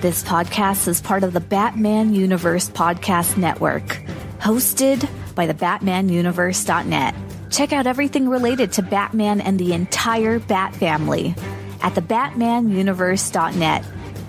This podcast is part of the Batman Universe Podcast Network, hosted by the BatmanUniverse.net. Check out everything related to Batman and the entire Bat family at the BatmanUniverse.net,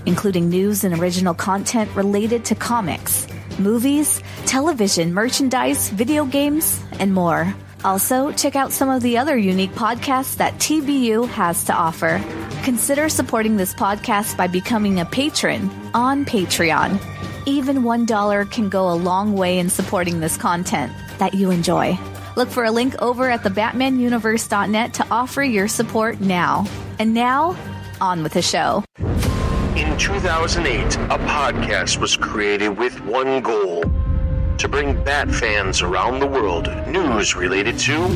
including news and original content related to comics, movies, television, merchandise, video games, and more. Also, check out some of the other unique podcasts that TBU has to offer. Consider supporting this podcast by becoming a patron on Patreon. Even $1 can go a long way in supporting this content that you enjoy. Look for a link over at the BatmanUniverse.net to offer your support now. And now, on with the show. In 2008, a podcast was created with one goal to bring Bat fans around the world news related to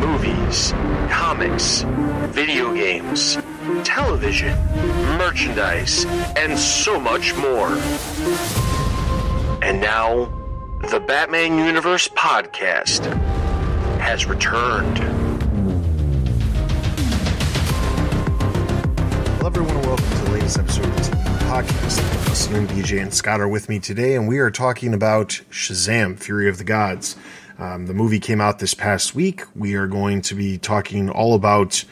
movies, comics, video games, television, merchandise, and so much more. And now, the Batman Universe podcast has returned. Hello, everyone, and welcome to the latest episode of the TBU Podcast. Listening, BJ and Scott are with me today, and we are talking about Shazam Fury of the Gods. Um, the movie came out this past week. We are going to be talking all about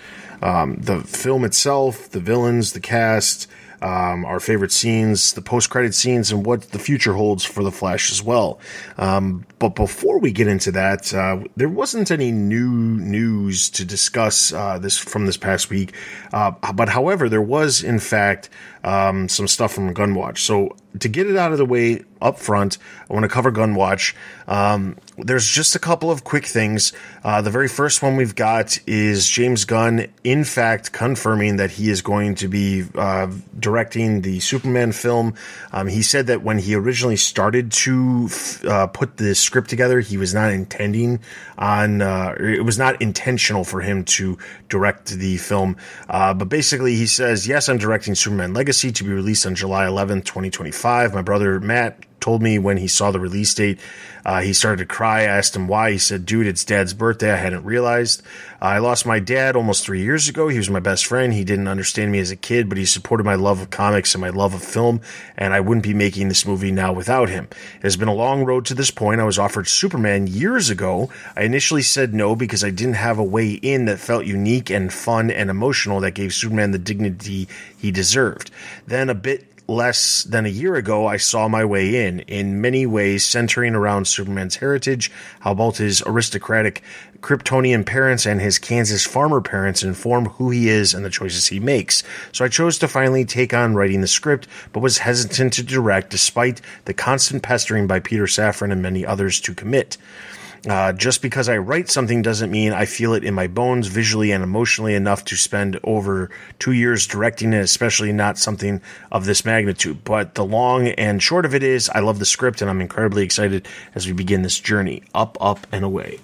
um, the film itself, the villains, the cast, um, our favorite scenes, the post credit scenes, and what the future holds for the Flash as well. Um, but before we get into that, uh, there wasn't any new news to discuss uh, this from this past week. Uh, but however, there was in fact um, some stuff from Gunn Watch. So to get it out of the way up front, I want to cover Gunn Watch. Um, there's just a couple of quick things. Uh, the very first one we've got is James Gunn, in fact, confirming that he is going to be uh, directing the Superman film. Um, he said that when he originally started to uh, put the script together, he was not intending on, uh, it was not intentional for him to direct the film. Uh, but basically, he says, Yes, I'm directing Superman Legacy to be released on July 11th, 2025. My brother Matt told me when he saw the release date, uh, he started to cry. I asked him why. He said, Dude, it's dad's birthday. I hadn't realized. Uh, I lost my dad almost three years ago. He was my best friend. He didn't understand me as a kid, but he supported my love of comics and my love of film, and I wouldn't be making this movie now without him. It has been a long road to this point. I was offered Superman years ago. I initially said no because I didn't have a way in that felt unique and fun and emotional that gave Superman the dignity he deserved. Then a bit less than a year ago, I saw my way in, in many ways centering around Superman's heritage, how both his aristocratic Kryptonian parents and his Kansas farmer parents inform who he is and the choices he makes. So I chose to finally take on writing the script, but was hesitant to direct despite the constant pestering by Peter Safran and many others to commit. Uh, just because I write something doesn't mean I feel it in my bones visually and emotionally enough to spend over two years directing it, especially not something of this magnitude. But the long and short of it is, I love the script and I'm incredibly excited as we begin this journey up, up, and away.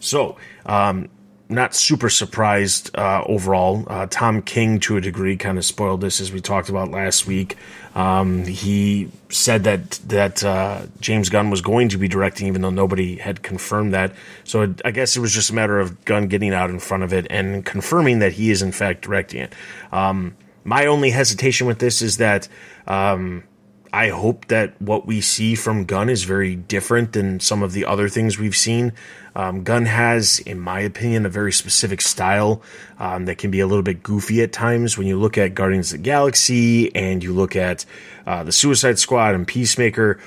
So, um, not super surprised uh, overall. Uh, Tom King, to a degree, kind of spoiled this as we talked about last week. Um, he said that that uh, James Gunn was going to be directing, even though nobody had confirmed that. So it, I guess it was just a matter of Gunn getting out in front of it and confirming that he is in fact directing it. Um, my only hesitation with this is that. Um, I hope that what we see from Gunn is very different than some of the other things we've seen. Um, Gunn has, in my opinion, a very specific style um, that can be a little bit goofy at times. When you look at Guardians of the Galaxy and you look at uh, the Suicide Squad and Peacemaker,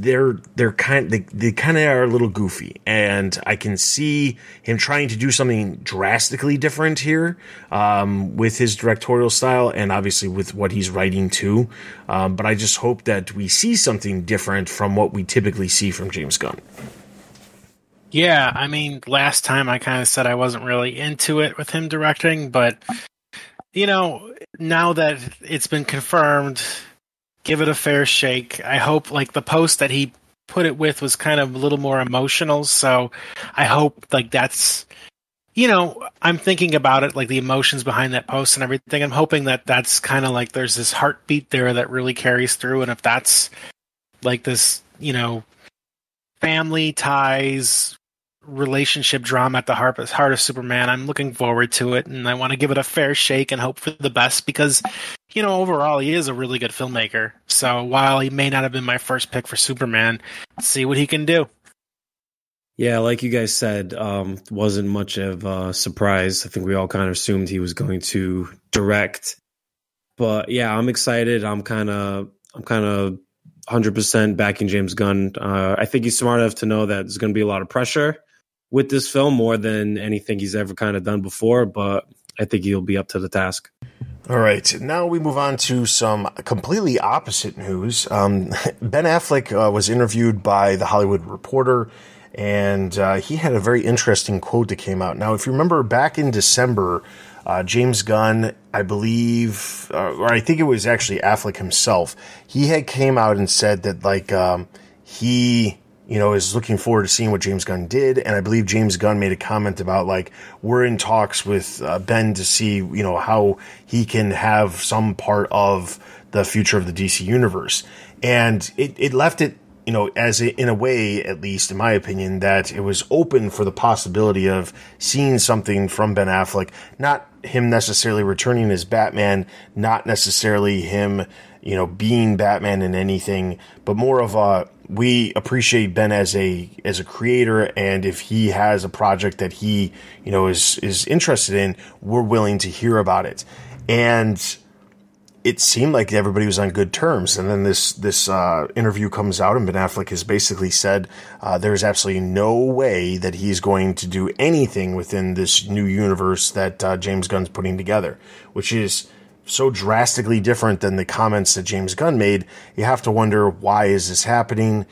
they're they're kind they, they kind of are a little goofy and i can see him trying to do something drastically different here um, with his directorial style and obviously with what he's writing too. Um, but i just hope that we see something different from what we typically see from james gunn. Yeah i mean last time i kind of said i wasn't really into it with him directing but you know now that it's been confirmed give it a fair shake. I hope like the post that he put it with was kind of a little more emotional, so I hope like that's you know, I'm thinking about it like the emotions behind that post and everything. I'm hoping that that's kind of like there's this heartbeat there that really carries through and if that's like this, you know, family ties relationship drama at the heart, of Superman. I'm looking forward to it, and I want to give it a fair shake and hope for the best because, you know, overall he is a really good filmmaker. So while he may not have been my first pick for Superman, see what he can do. Yeah, like you guys said, um, wasn't much of a surprise. I think we all kind of assumed he was going to direct, but yeah, I'm excited. I'm kind of, I'm kind of 100% backing James Gunn. Uh, I think he's smart enough to know that there's going to be a lot of pressure with this film more than anything he's ever kind of done before, but I think he'll be up to the task. All right, now we move on to some completely opposite news. Um, ben Affleck uh, was interviewed by The Hollywood Reporter, and uh, he had a very interesting quote that came out. Now, if you remember back in December, uh, James Gunn, I believe, uh, or I think it was actually Affleck himself, he had came out and said that like um, he you know, is looking forward to seeing what James Gunn did. And I believe James Gunn made a comment about like, we're in talks with uh, Ben to see, you know, how he can have some part of the future of the DC universe. And it, it left it, you know, as a, in a way, at least in my opinion, that it was open for the possibility of seeing something from Ben Affleck, not him necessarily returning as Batman, not necessarily him, you know, being Batman in anything, but more of a, we appreciate Ben as a as a creator, and if he has a project that he you know is is interested in, we're willing to hear about it. And it seemed like everybody was on good terms. And then this this uh, interview comes out, and Ben Affleck has basically said uh, there's absolutely no way that he's going to do anything within this new universe that uh, James Gunn's putting together, which is so drastically different than the comments that James Gunn made, you have to wonder why is this happening?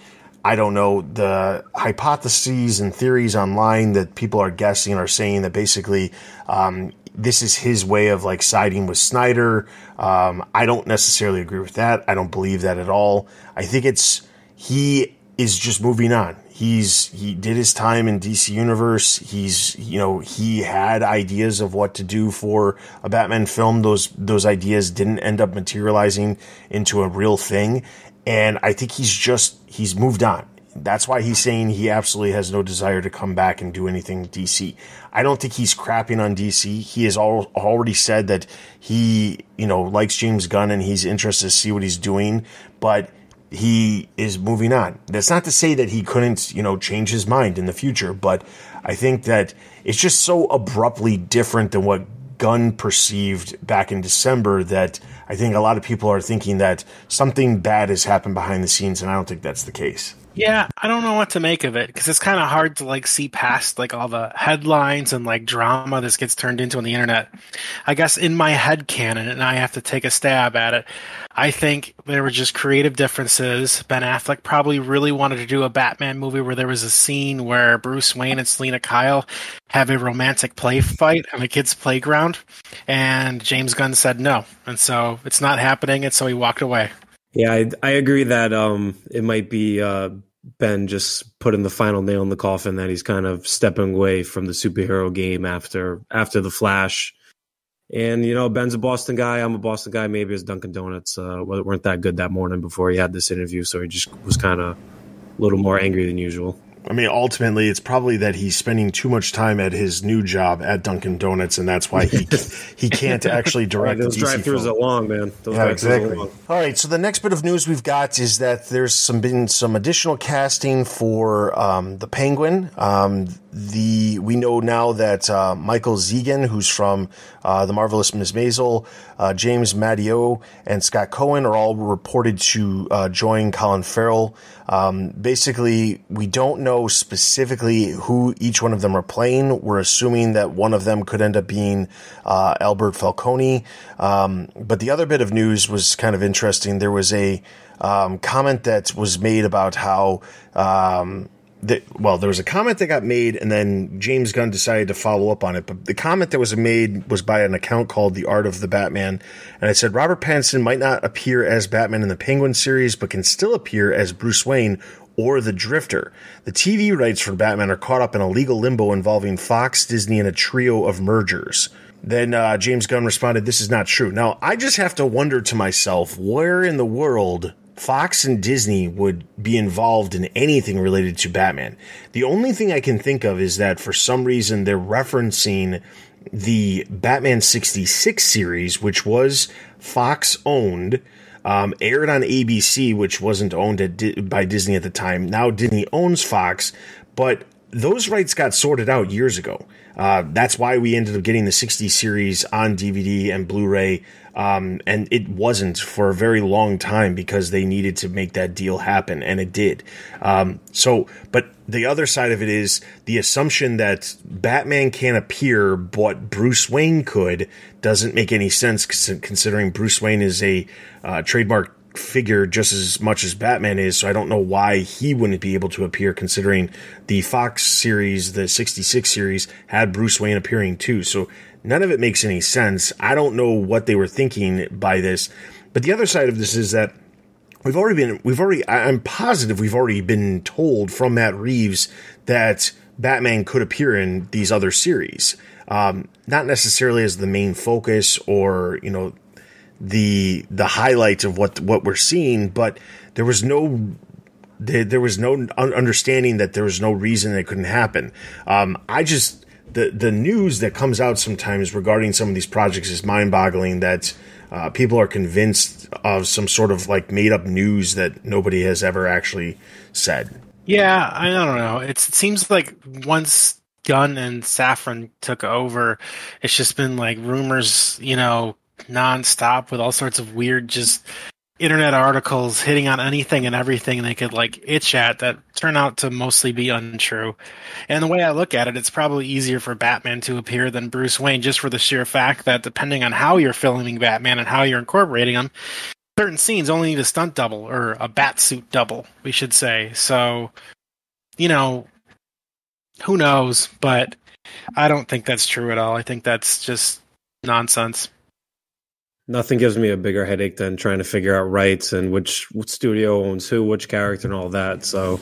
I don't know. The hypotheses and theories online that people are guessing are saying that basically um, this is his way of like siding with Snyder. Um, I don't necessarily agree with that. I don't believe that at all. I think it's he is just moving on he's he did his time in DC Universe. He's you know he had ideas of what to do for a Batman film. Those those ideas didn't end up materializing into a real thing, and I think he's just he's moved on. That's why he's saying he absolutely has no desire to come back and do anything DC. I don't think he's crapping on DC. He has al- already said that he, you know, likes James Gunn and he's interested to see what he's doing, but he is moving on. That's not to say that he couldn't, you know, change his mind in the future, but I think that it's just so abruptly different than what Gunn perceived back in December that I think a lot of people are thinking that something bad has happened behind the scenes, and I don't think that's the case. Yeah, I don't know what to make of it because it's kind of hard to like see past like all the headlines and like drama this gets turned into on the internet. I guess in my head canon, and I have to take a stab at it. I think there were just creative differences. Ben Affleck probably really wanted to do a Batman movie where there was a scene where Bruce Wayne and Selina Kyle have a romantic play fight on a kid's playground, and James Gunn said no, and so it's not happening, and so he walked away. Yeah, I, I agree that um, it might be uh, Ben just putting the final nail in the coffin that he's kind of stepping away from the superhero game after after the Flash. And you know, Ben's a Boston guy. I'm a Boston guy. Maybe his Dunkin' Donuts uh, weren't that good that morning before he had this interview, so he just was kind of a little more angry than usual. I mean, ultimately, it's probably that he's spending too much time at his new job at Dunkin' Donuts, and that's why he he can't actually direct. those drive-throughs are long, man. Those yeah, exactly. All right, so the next bit of news we've got is that there's some been some additional casting for um, the Penguin. Um, the we know now that uh, Michael Zegan, who's from uh, the marvelous Miss Maisel, uh, James Madio, and Scott Cohen are all reported to uh, join Colin Farrell. Um, basically, we don't know specifically who each one of them are playing. We're assuming that one of them could end up being uh, Albert Falcone. Um, but the other bit of news was kind of interesting. There was a um, comment that was made about how um, that, well, there was a comment that got made, and then James Gunn decided to follow up on it. But the comment that was made was by an account called The Art of the Batman, and it said Robert Pattinson might not appear as Batman in the Penguin series, but can still appear as Bruce Wayne or the Drifter. The TV rights for Batman are caught up in a legal limbo involving Fox, Disney, and a trio of mergers. Then uh, James Gunn responded, This is not true. Now, I just have to wonder to myself, where in the world Fox and Disney would be involved in anything related to Batman. The only thing I can think of is that for some reason they're referencing the Batman 66 series, which was Fox owned, um, aired on ABC, which wasn't owned Di- by Disney at the time. Now Disney owns Fox, but those rights got sorted out years ago. Uh, that's why we ended up getting the 60 series on DVD and Blu-ray. Um, and it wasn't for a very long time because they needed to make that deal happen, and it did. Um, so, but the other side of it is the assumption that Batman can't appear, but Bruce Wayne could, doesn't make any sense considering Bruce Wayne is a uh, trademark figure just as much as Batman is, so I don't know why he wouldn't be able to appear considering the Fox series, the 66 series, had Bruce Wayne appearing too. So none of it makes any sense. I don't know what they were thinking by this. But the other side of this is that we've already been, we've already, I'm positive we've already been told from Matt Reeves that Batman could appear in these other series. Um, not necessarily as the main focus or, you know, the the highlight of what what we're seeing, but there was no there was no understanding that there was no reason it couldn't happen. Um, I just the the news that comes out sometimes regarding some of these projects is mind boggling. That uh, people are convinced of some sort of like made up news that nobody has ever actually said. Yeah, I don't know. It's, it seems like once Gunn and Safran took over, it's just been like rumors, you know, nonstop with all sorts of weird, just internet articles hitting on anything and everything they could like itch at that turn out to mostly be untrue. And the way I look at it, it's probably easier for Batman to appear than Bruce Wayne just for the sheer fact that depending on how you're filming Batman and how you're incorporating him, certain scenes only need a stunt double or a bat suit double, we should say. So, you know, who knows, but I don't think that's true at all. I think that's just nonsense nothing gives me a bigger headache than trying to figure out rights and which, which studio owns who, which character, and all that. So,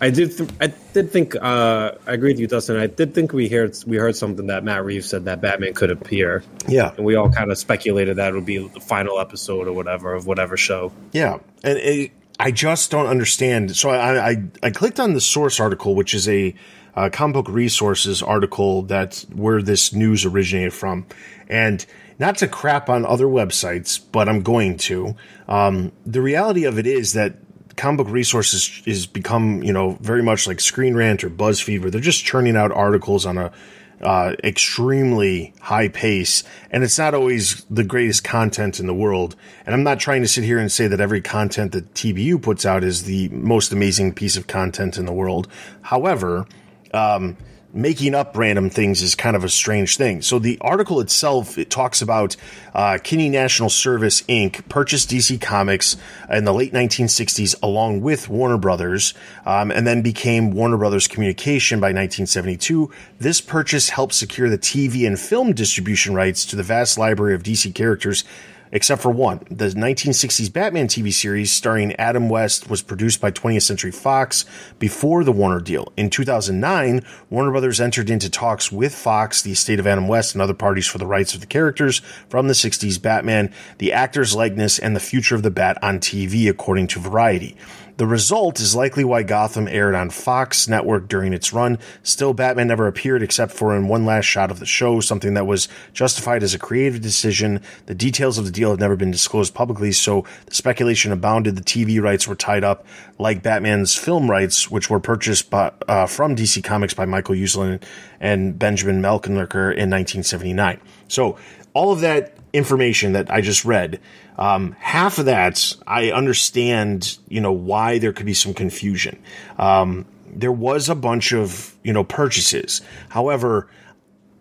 I did. Th- I did think. Uh, I agree with you, Dustin. I did think we heard we heard something that Matt Reeves said that Batman could appear. Yeah, and we all kind of speculated that it would be the final episode or whatever of whatever show. Yeah, and it, I just don't understand. So I, I I clicked on the source article, which is a uh, comic book resources article that's where this news originated from, and not to crap on other websites, but I'm going to. Um, the reality of it is that comic book resources is become, you know, very much like Screen Rant or BuzzFeed, where they're just churning out articles on a uh, extremely high pace, and it's not always the greatest content in the world. And I'm not trying to sit here and say that every content that TBU puts out is the most amazing piece of content in the world. However, um, making up random things is kind of a strange thing. So the article itself it talks about uh, Kinney National Service Inc. purchased DC Comics in the late 1960s along with Warner Brothers, um, and then became Warner Brothers Communication by 1972. This purchase helped secure the TV and film distribution rights to the vast library of DC characters except for one. The 1960s Batman TV series starring Adam West was produced by 20th Century Fox before the Warner deal. In 2009, Warner Brothers entered into talks with Fox, the estate of Adam West, and other parties for the rights of the characters from the 60s Batman, the actor's likeness, and the future of the Bat on TV, according to Variety. The result is likely why Gotham aired on Fox network during its run. Still, Batman never appeared except for in one last shot of the show, something that was justified as a creative decision. The details of the deal have never been disclosed publicly, so the speculation abounded. The TV rights were tied up, like Batman's film rights, which were purchased by, uh, from DC Comics by Michael Uslan and Benjamin Melniker in 1979. So, all of that information that I just read um, half of that, I understand, you know, why there could be some confusion. Um, there was a bunch of, you know, purchases. However,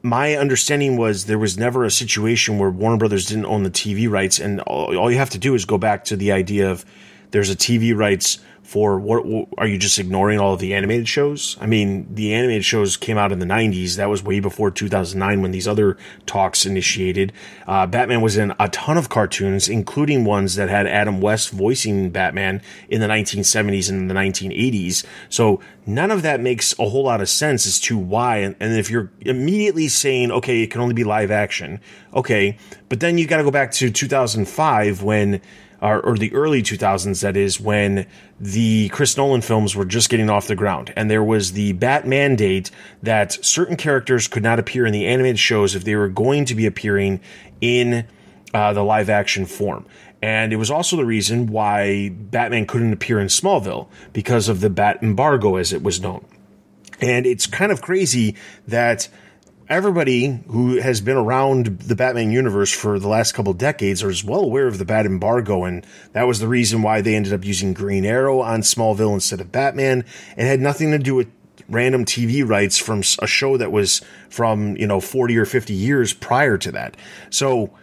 my understanding was there was never a situation where Warner Brothers didn't own the TV rights, and all, all you have to do is go back to the idea of there's a TV rights for what, what, are you just ignoring all of the animated shows? I mean, the animated shows came out in the 90s. That was way before 2009 when these other talks initiated. Uh, Batman was in a ton of cartoons, including ones that had Adam West voicing Batman in the 1970s and the 1980s. So none of that makes a whole lot of sense as to why. And, and if you're immediately saying, okay, it can only be live action, okay, but then you got to go back to 2005 when or, or, the early 2000s, that is, when the Chris Nolan films were just getting off the ground. And there was the Bat mandate that certain characters could not appear in the animated shows if they were going to be appearing in uh, the live action form. And it was also the reason why Batman couldn't appear in Smallville because of the Bat embargo, as it was known. And it's kind of crazy that everybody who has been around the Batman universe for the last couple decades is well aware of the Bat embargo, and that was the reason why they ended up using Green Arrow on Smallville instead of Batman. It had nothing to do with random TV rights from a show that was from you know 40 or 50 years prior to that. So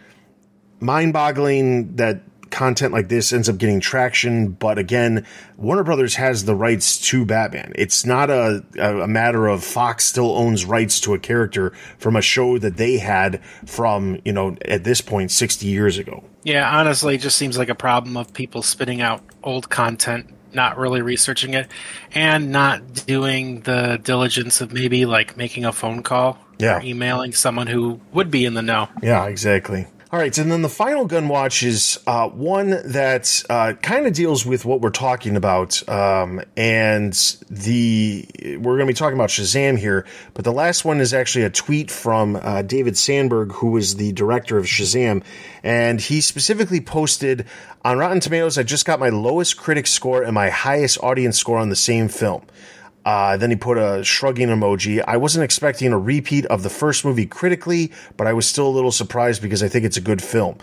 mind-boggling that content like this ends up getting traction. But again, Warner Brothers has the rights to Batman. It's not a, a, matter of Fox still owns rights to a character from a show that they had from, you know, at this point, 60 years ago. Yeah, honestly, it just seems like a problem of people spitting out old content not really researching it and not doing the diligence of maybe like making a phone call yeah. or emailing someone who would be in the know. Yeah, exactly. All right, and then the final Gunn Watch is uh, one that uh, kind of deals with what we're talking about, um, and the we're going to be talking about Shazam here. But the last one is actually a tweet from uh, David Sandberg, who is the director of Shazam, and he specifically posted on Rotten Tomatoes. I just got my lowest critic score and my highest audience score on the same film. Uh, then he put a shrugging emoji. I wasn't expecting a repeat of the first movie critically, but I was still a little surprised because I think it's a good film.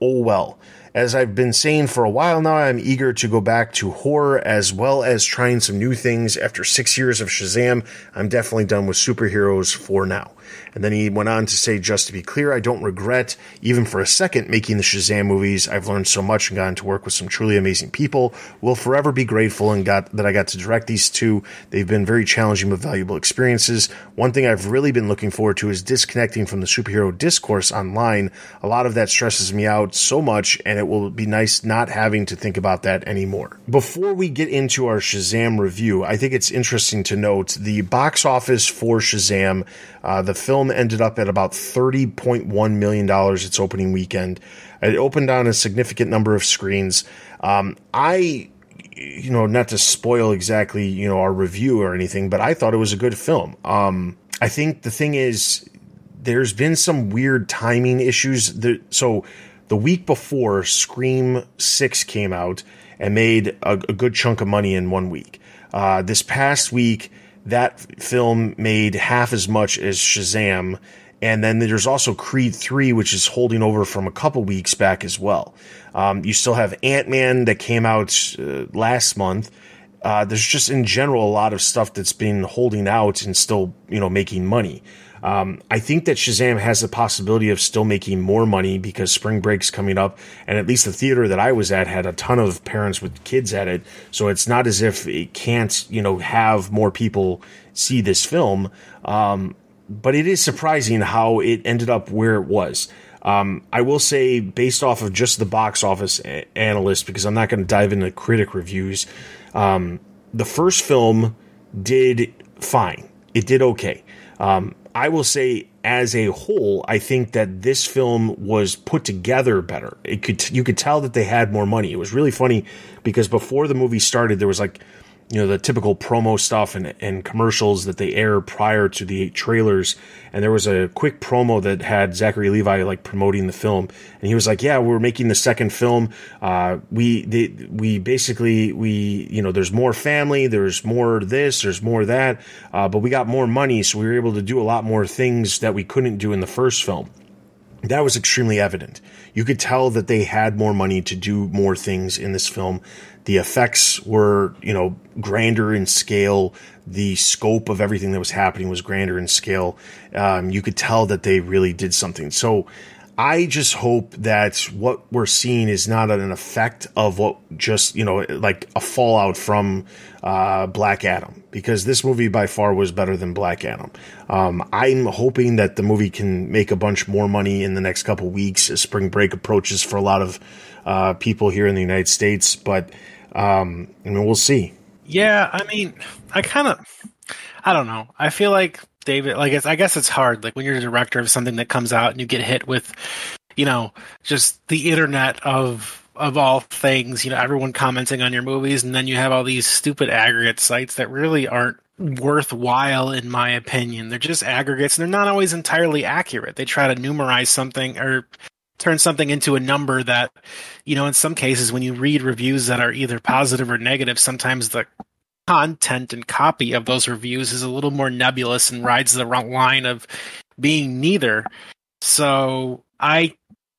Oh well. As I've been saying for a while now, I'm eager to go back to horror as well as trying some new things. After six years of Shazam, I'm definitely done with superheroes for now. And then he went on to say, just to be clear, I don't regret, even for a second, making the Shazam movies. I've learned so much and gotten to work with some truly amazing people. Will forever be grateful and got that I got to direct these two. They've been very challenging but valuable experiences. One thing I've really been looking forward to is disconnecting from the superhero discourse online. A lot of that stresses me out so much, and it will be nice not having to think about that anymore. Before we get into our Shazam review, I think it's interesting to note the box office for Shazam. Uh, the film ended up at about $30.1 million its opening weekend. It opened on a significant number of screens. Um, I, you know, not to spoil exactly, you know, our review or anything, but I thought it was a good film. Um, I think the thing is, there's been some weird timing issues. That, so the week before, Scream 6 came out and made a, a good chunk of money in one week. Uh, this past week, that film made half as much as Shazam. And then there's also Creed 3, which is holding over from a couple weeks back as well. Um, you still have Ant Man that came out uh, last month. Uh, there's just in general a lot of stuff that's been holding out and still, you know, making money. Um, I think that Shazam has the possibility of still making more money because spring break's coming up, and at least the theater that I was at had a ton of parents with kids at it. So it's not as if it can't, you know, have more people see this film. Um, but it is surprising how it ended up where it was. Um, I will say, based off of just the box office a- analyst, because I'm not going to dive into critic reviews, um, the first film did fine. It did okay. Um, I will say, as a whole, I think that this film was put together better. It could you could tell that they had more money. It was really funny because before the movie started, there was like you know the typical promo stuff and, and commercials that they air prior to the trailers. And there was a quick promo that had zachary levi like promoting the film. And he was like yeah we're making the second film. Uh, we we basically we you know there's more family there's more this there's more that uh, but we got more money so we were able to do a lot more things that we couldn't do in the first film. That was extremely evident. You could tell that they had more money to do more things in this film the effects were, you know, grander in scale. The scope of everything that was happening was grander in scale. Um, you could tell that they really did something. So I just hope that what we're seeing is not an effect of what just, you know, like a fallout from uh, Black Adam, because this movie by far was better than Black Adam. Um, I'm hoping that the movie can make a bunch more money in the next couple weeks as spring break approaches for a lot of uh, people here in the United States. But um, I mean, we'll see. Yeah, I mean, I kind of, I don't know. I feel like David, like it's, I guess it's hard. Like when you're a director of something that comes out and you get hit with, you know, just the internet of of all things, you know, everyone commenting on your movies, and then you have all these stupid aggregate sites that really aren't worthwhile, in my opinion. They're just aggregates, and they're not always entirely accurate. They try to numerize something or turn something into a number that, you know, in some cases, when you read reviews that are either positive or negative, sometimes the content and copy of those reviews is a little more nebulous and rides the wrong line of being neither. So I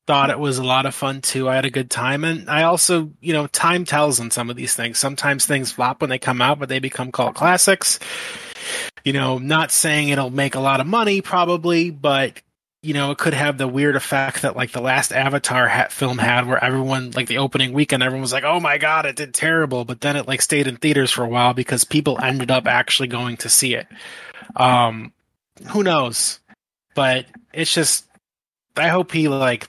thought it was a lot of fun too. I had a good time. And I also, you know, time tells on some of these things. Sometimes things flop when they come out, but they become cult classics. You know, not saying it'll make a lot of money probably, but you know, it could have the weird effect that like the last Avatar ha- film had, where everyone like the opening weekend, everyone was like, "Oh my god, it did terrible," but then it like stayed in theaters for a while because people ended up actually going to see it. Um, who knows? But it's just, I hope he like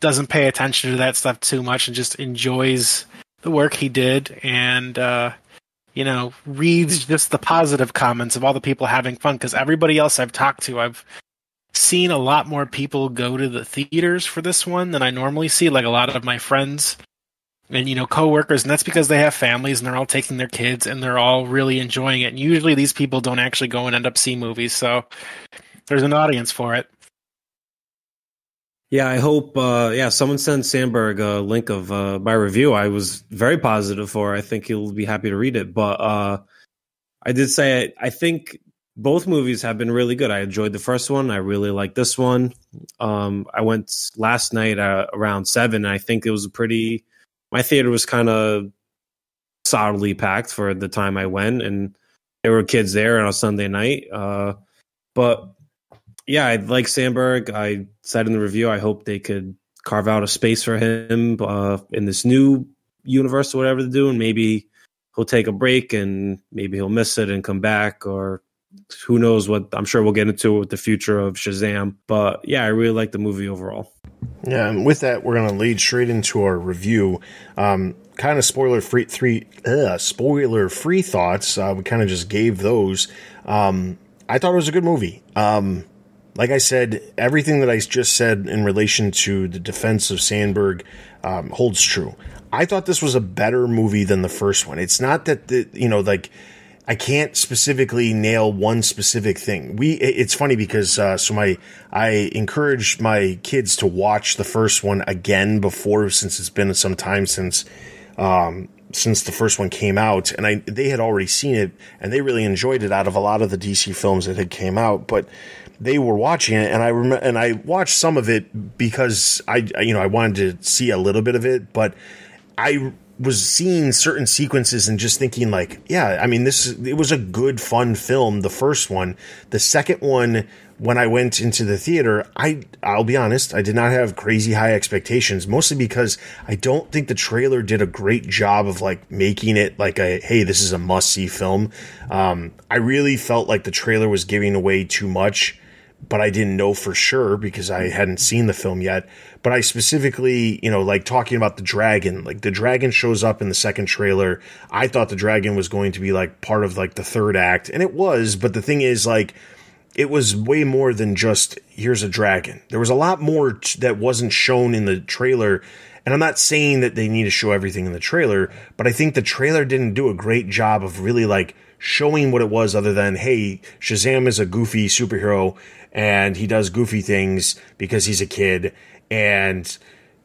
doesn't pay attention to that stuff too much and just enjoys the work he did and uh, you know reads just the positive comments of all the people having fun because everybody else I've talked to I've seen a lot more people go to the theaters for this one than I normally see like a lot of my friends and you know coworkers and that's because they have families and they're all taking their kids and they're all really enjoying it and usually these people don't actually go and end up see movies so there's an audience for it yeah, I hope. Uh, yeah, someone sent Sandberg a link of uh, my review. I was very positive for. I think he'll be happy to read it. But uh, I did say I, I, think both movies have been really good. I enjoyed the first one. I really like this one. Um, I went last night uh, around seven. I think it was a pretty. My theater was kind of solidly packed for the time I went, and there were kids there on a Sunday night. Uh, but yeah, I like Sandberg. I said in the review, I hope they could carve out a space for him uh, in this new universe or whatever they're doing. Maybe he'll take a break and maybe he'll miss it and come back, or who knows what. I'm sure we'll get into it with the future of Shazam. But yeah, I really like the movie overall. Yeah, and with that, we're going to lead straight into our review. Um, kind of spoiler free, three uh, spoiler free thoughts. Uh, we kind of just gave those. Um, I thought it was a good movie. Um, like I said, everything that I just said in relation to the defense of Sandberg um, holds true. I thought this was a better movie than the first one. It's not that the you know like I can't specifically nail one specific thing. We it's funny because uh, so my I encouraged my kids to watch the first one again before since it's been some time since um, since the first one came out, and I they had already seen it and they really enjoyed it out of a lot of the DC films that had came out, but they were watching it, and I rem- and I watched some of it because I you know I wanted to see a little bit of it, but I was seeing certain sequences and just thinking like, yeah, I mean this it was a good fun film. The first one, the second one when I went into the theater, I I'll be honest, I did not have crazy high expectations, mostly because I don't think the trailer did a great job of like making it like a hey, this is a must see film. Um, I really felt like the trailer was giving away too much but I didn't know for sure because I hadn't seen the film yet. But I specifically, you know, like talking about the dragon, like the dragon shows up in the second trailer. I thought the dragon was going to be like part of like the third act, and it was. But the thing is, like, it was way more than just here's a dragon. There was a lot more t- that wasn't shown in the trailer. And I'm not saying that they need to show everything in the trailer, but I think the trailer didn't do a great job of really like showing what it was other than, hey, Shazam is a goofy superhero and he does goofy things because he's a kid and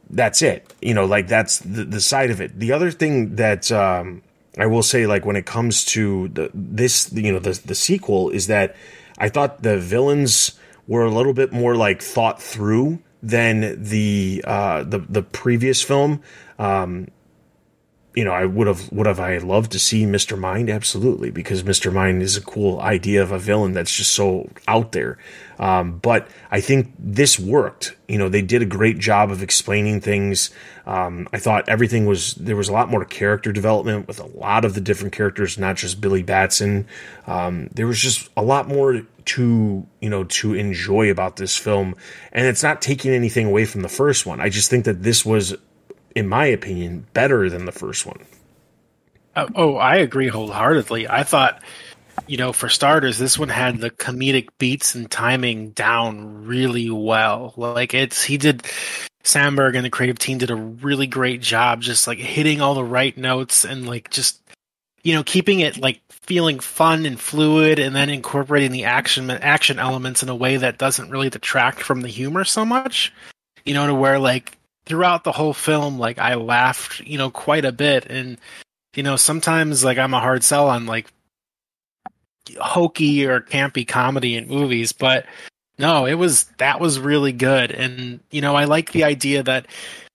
that's it. You know like that's the, the side of it. The other thing that um, i will say like when it comes to the this you know the, the sequel is that i thought the villains were a little bit more like thought through than the uh, the the previous film. Um, you know, I would have would have I loved to see Mr. Mind absolutely because Mr. Mind is a cool idea of a villain that's just so out there. Um, but I think this worked. You know, they did a great job of explaining things. Um, I thought everything was there was a lot more character development with a lot of the different characters, not just Billy Batson. Um, there was just a lot more to you know to enjoy about this film, and it's not taking anything away from the first one. I just think that this was in my opinion, better than the first one. Uh, oh, I agree wholeheartedly. I thought, you know, for starters, this one had the comedic beats and timing down really well. Like it's he did Sandberg and the creative team did a really great job just like hitting all the right notes and like just you know keeping it like feeling fun and fluid and then incorporating the action action elements in a way that doesn't really detract from the humor so much you know to where like throughout the whole film like I laughed you know quite a bit and you know sometimes like I'm a hard sell on like hokey or campy comedy in movies but no, it was that was really good, and you know I like the idea that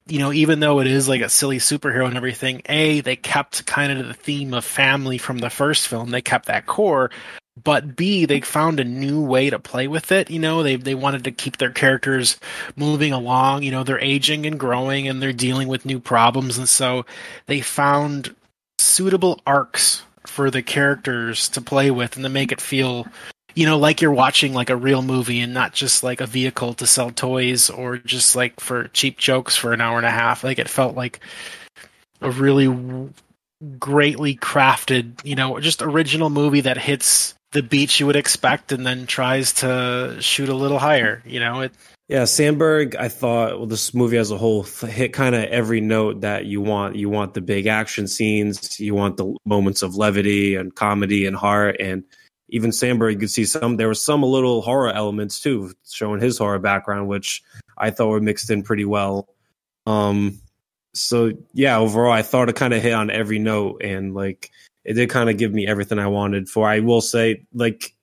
you know even though it is like a silly superhero and everything, a they kept kind of the theme of family from the first film. They kept that core, but B they found a new way to play with it. You know they they wanted to keep their characters moving along. You know they're aging and growing, and they're dealing with new problems, and so they found suitable arcs for the characters to play with and to make it feel you know, like you're watching like a real movie and not just like a vehicle to sell toys or just like for cheap jokes for an hour and a half. Like it felt like a really greatly crafted, you know, just original movie that hits the beats you would expect and then tries to shoot a little higher, you know, it yeah, Sandberg, I thought well, this movie as a whole hit kind of every note that you want. You want the big action scenes, you want the moments of levity and comedy and heart, and even Sandberg, you could see some. There was some little horror elements too, showing his horror background, which I thought were mixed in pretty well. Um, so yeah, overall, I thought it kind of hit on every note, and like it did kind of give me everything I wanted. For I will say, like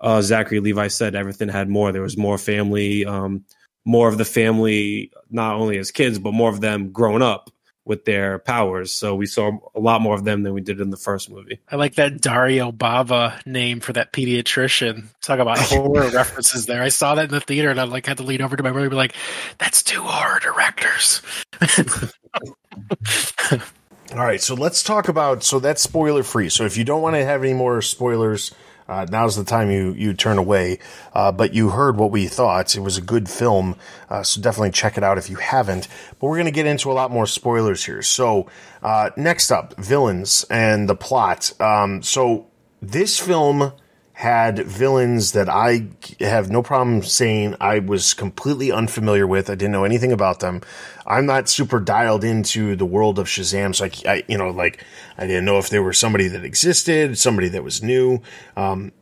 uh, Zachary Levi said, everything had more. There was more family, um, more of the family, not only as kids, but more of them grown up with their powers. So we saw a lot more of them than we did in the first movie. I like that Dario Bava name for that pediatrician. Talk about horror references there. I saw that in the theater and I like had to lean over to my brother and be like, "That's two horror directors." All right, so let's talk about so that's spoiler free. So if you don't want to have any more spoilers uh, now's the time you, you turn away. Uh, but you heard what we thought. It was a good film. Uh, so definitely check it out if you haven't. But we're to get into a lot more spoilers here. So, uh, next up, villains and the plot. Um, so this film had villains that I have no problem saying I was completely unfamiliar with. I didn't know anything about them. I'm not super dialed into the world of Shazam, so I, I you know, like I didn't know if there were somebody that existed, somebody that was new. Um,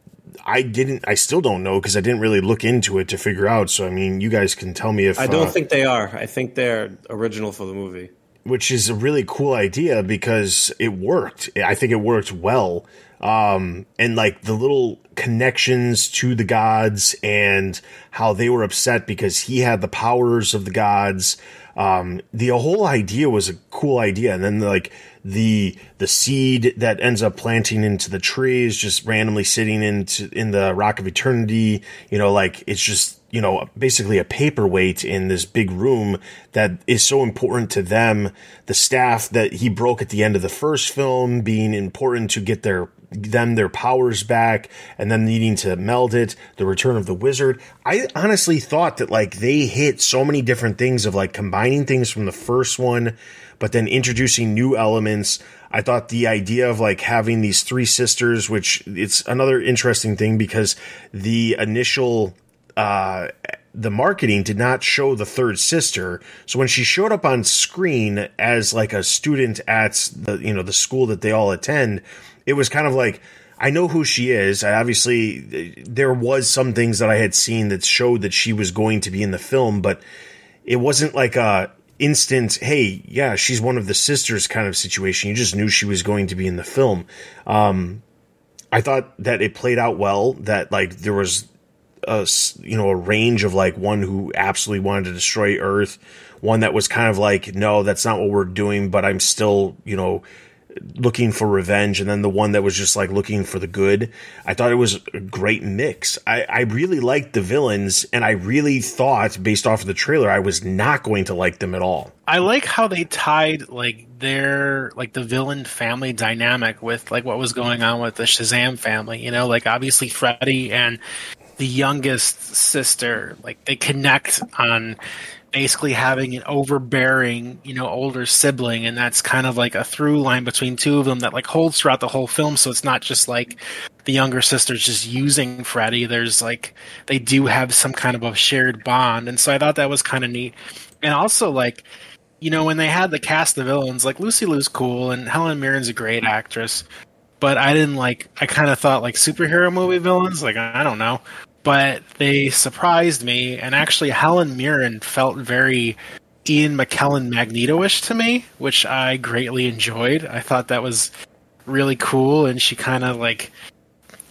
I didn't. I still don't know because I didn't really look into it to figure out. So I mean, you guys can tell me if I don't uh, think they are. I think they're original for the movie, which is a really cool idea because it worked. I think it worked well um, and like the little connections to the gods and how they were upset because he had the powers of the gods. Um, the whole idea was a cool idea, and then like the the seed that ends up planting into the trees, just randomly sitting into in the rock of eternity. You know, like it's just you know basically a paperweight in this big room that is so important to them. The staff that he broke at the end of the first film being important to get their them their powers back and then needing to meld it, the return of the wizard. I honestly thought that like they hit so many different things of like combining things from the first one, but then introducing new elements. I thought the idea of like having these three sisters, which it's another interesting thing because the initial, uh, the marketing did not show the third sister. So when she showed up on screen as like a student at the, you know, the school that they all attend, it was kind of like I know who she is. I obviously there was some things that I had seen that showed that she was going to be in the film, but it wasn't like a instant, hey, yeah, she's one of the sisters kind of situation. You just knew she was going to be in the film. Um, I thought that it played out well. That like there was a you know a range of like one who absolutely wanted to destroy Earth, one that was kind of like no, that's not what we're doing, but I'm still you know looking for revenge and then the one that was just like looking for the good. I thought it was a great mix. I, I really liked the villains and I really thought based off of the trailer I was not going to like them at all. I like how they tied like their like the villain family dynamic with like what was going on with the Shazam family, you know, like obviously Freddy and the youngest sister, like they connect on basically having an overbearing, you know, older sibling, and that's kind of like a through line between two of them that like holds throughout the whole film. So it's not just like the younger sister's just using Freddy. There's like they do have some kind of a shared bond, and so I thought that was kind of neat. And also, like, you know, when they had the cast of villains, like Lucy Liu's cool and Helen Mirren's a great actress, but I didn't like. I kind of thought like superhero movie villains, like I don't know, but they surprised me. And actually, Helen Mirren felt very Ian McKellen Magneto-ish to me, which I greatly enjoyed. I thought that was really cool, and she kind of like,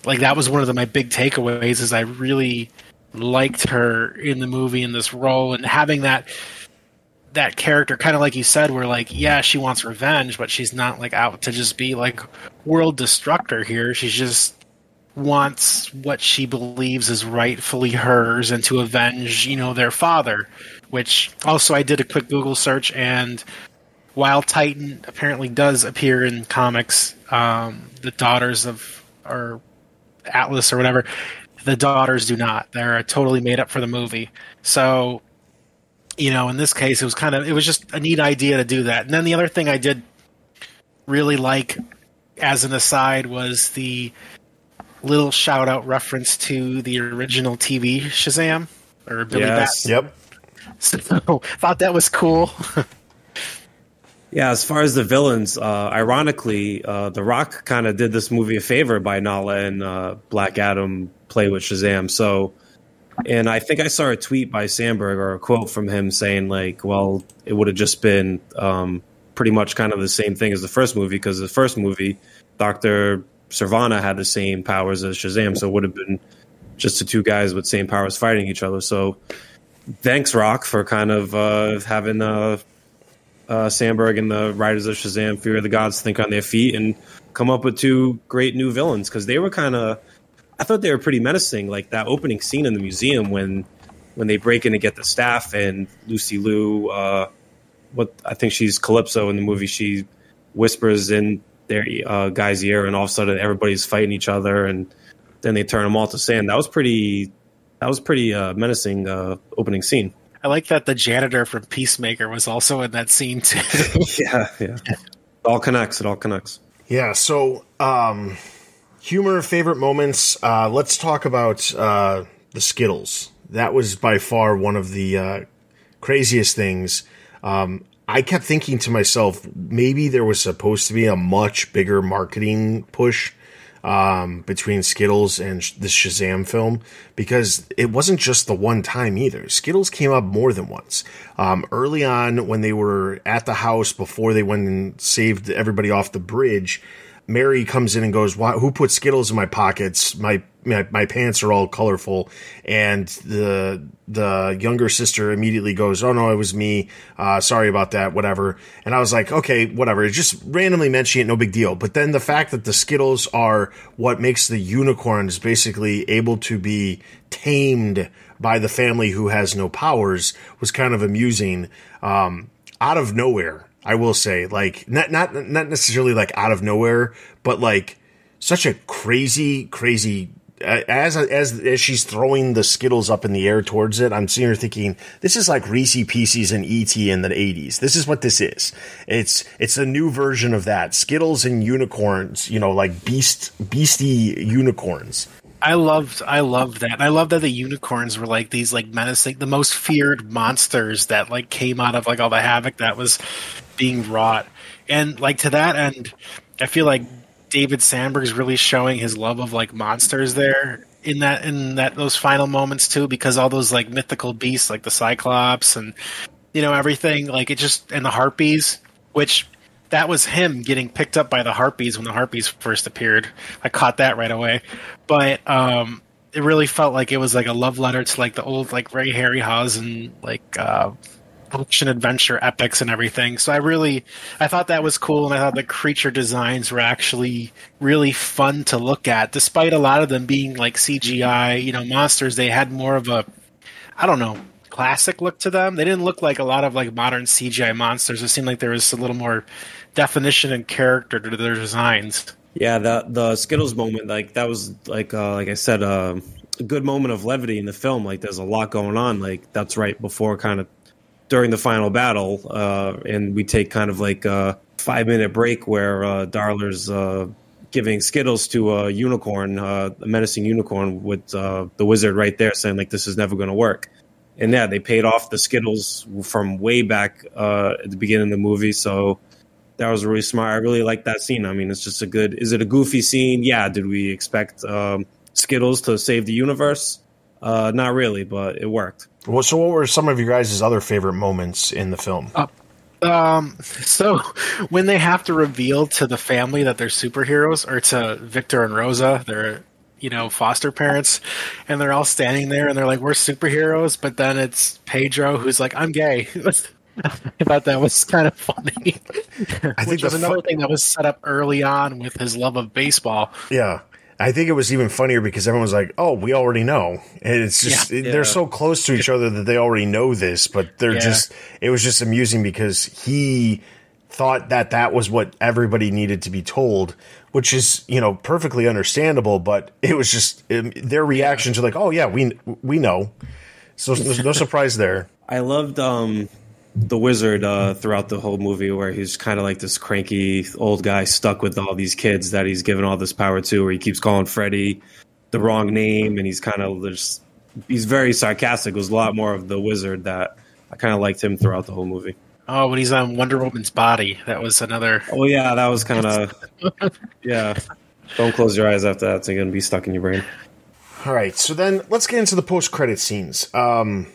like that was one of the, my big takeaways. Is I really liked her in the movie in this role, and having that that character, kind of like you said, where like, yeah, she wants revenge, but she's not like out to just be like world destructor here. She's just wants what she believes is rightfully hers and to avenge, you know, their father. Which also I did a quick Google search and while Titan apparently does appear in comics, um, the daughters of or Atlas or whatever, the daughters do not. They're totally made up for the movie. So you know, in this case, it was kind of it was just a neat idea to do that. And then the other thing I did really like, as an aside, was the little shout out reference to the original TV Shazam or Billy yes. Bat. Yep. So thought that was cool. yeah, as far as the villains, uh, ironically, uh, The Rock kind of did this movie a favor by not letting uh, Black Adam play with Shazam. So and I think I saw a tweet by Sandberg or a quote from him saying like, "Well, it would have just been um, pretty much kind of the same thing as the first movie because the first movie, Doctor Sivana had the same powers as Shazam, so it would have been just the two guys with same powers fighting each other. So, thanks, Rock, for kind of uh, having uh, uh, Sandberg and the writers of Shazam, Fury of the Gods, think on their feet and come up with two great new villains because they were kind of I thought they were pretty menacing. Like that opening scene in the museum when when they break in to get the staff and Lucy Liu, uh, what I think she's Kalypso in the movie, she whispers in their uh, guy's ear, and all of a sudden everybody's fighting each other, and then they turn them all to sand. That was pretty. That was pretty uh, menacing uh, opening scene. I like that the janitor from Peacemaker was also in that scene too. yeah, yeah. It all connects. It all connects. Yeah. So, um, humor favorite moments. Uh, let's talk about uh, the Skittles. That was by far one of the uh, craziest things. Um, I kept thinking to myself, maybe there was supposed to be a much bigger marketing push um, between Skittles and the Shazam film because it wasn't just the one time either. Skittles came up more than once. Um, early on, when they were at the house before they went and saved everybody off the bridge, Mary comes in and goes, "Why? "Who put Skittles in my pockets? My, my my pants are all colorful." And the the younger sister immediately goes, "Oh no, it was me. Uh, sorry about that. Whatever." And I was like, "Okay, whatever." It's just randomly mentioning it, no big deal. But then the fact that the Skittles are what makes the unicorns basically able to be tamed by the family who has no powers was kind of amusing. Um, out of nowhere, I will say, like not not not necessarily like out of nowhere, but like such a crazy, crazy. As as as she's throwing the Skittles up in the air towards it, I'm seeing her thinking, "This is like Reese Pieces and ET in the '80s. This is what this is. It's it's a new version of that. Skittles and unicorns, you know, like beast beastie unicorns." I loved I loved that. I love that the unicorns were like these like menacing the most feared monsters that like came out of like all the havoc that was being wrought. And like to that end, I feel like David Sandberg's really showing his love of like monsters there in that in that those final moments too because all those like mythical beasts like the Cyclops and you know everything like it just and the harpies which that was him getting picked up by the harpies when the harpies first appeared. I caught that right away, but um, it really felt like it was like a love letter to like the old like Ray Harryhausen like uh, action adventure epics and everything. So I really I thought that was cool, and I thought the creature designs were actually really fun to look at, despite a lot of them being like CGI. You know, monsters. They had more of a I don't know classic look to them. They didn't look like a lot of like modern CGI monsters. It seemed like there was a little more definition and character to their designs. Yeah, the the Skittles moment, like that was like uh, like I said, uh, a good moment of levity in the film. Like there's a lot going on. Like that's right before kind of during the final battle, uh, and we take kind of like a five minute break where uh, Darla's uh, giving Skittles to a unicorn, uh, a menacing unicorn, with uh, the wizard right there saying like this is never going to work and yeah, they paid off the Skittles from way back uh, at the beginning of the movie. So that was really smart. I really like that scene. I mean, it's just a good. Is it a goofy scene? Yeah. Did we expect um, Skittles to save the universe? Uh, not really, but it worked. Well, so what were some of your guys' other favorite moments in the film? Uh, um, so when they have to reveal to the family that they're superheroes, or to Victor and Rosa, their you know foster parents, and they're all standing there and they're like, "We're superheroes," but then it's Pedro who's like, "I'm gay." I thought that was kind of funny. I think Which was another fu- thing that was set up early on with his love of baseball. Yeah. I think it was even funnier because everyone's like, "Oh, we already know," and it's just yeah, they're so close to each other that they already know this. But they're yeah. just it was just amusing because he thought that that was what everybody needed to be told, which is you know perfectly understandable. But it was just it, their reactions are like, "Oh yeah, we we know," so there's no surprise there. I loved um the wizard uh, throughout the whole movie, where he's kind of like this cranky old guy stuck with all these kids that he's given all this power to, where he keeps calling Freddy the wrong name, and he's kind of just he's very sarcastic. It was a lot more of the wizard that I kind of liked him throughout the whole movie. Oh, when he's on Wonder Woman's body, that was another. Oh yeah, that was kind of yeah. Don't close your eyes after that; it's gonna be stuck in your brain. All right, so then let's get into the post-credit scenes. Um,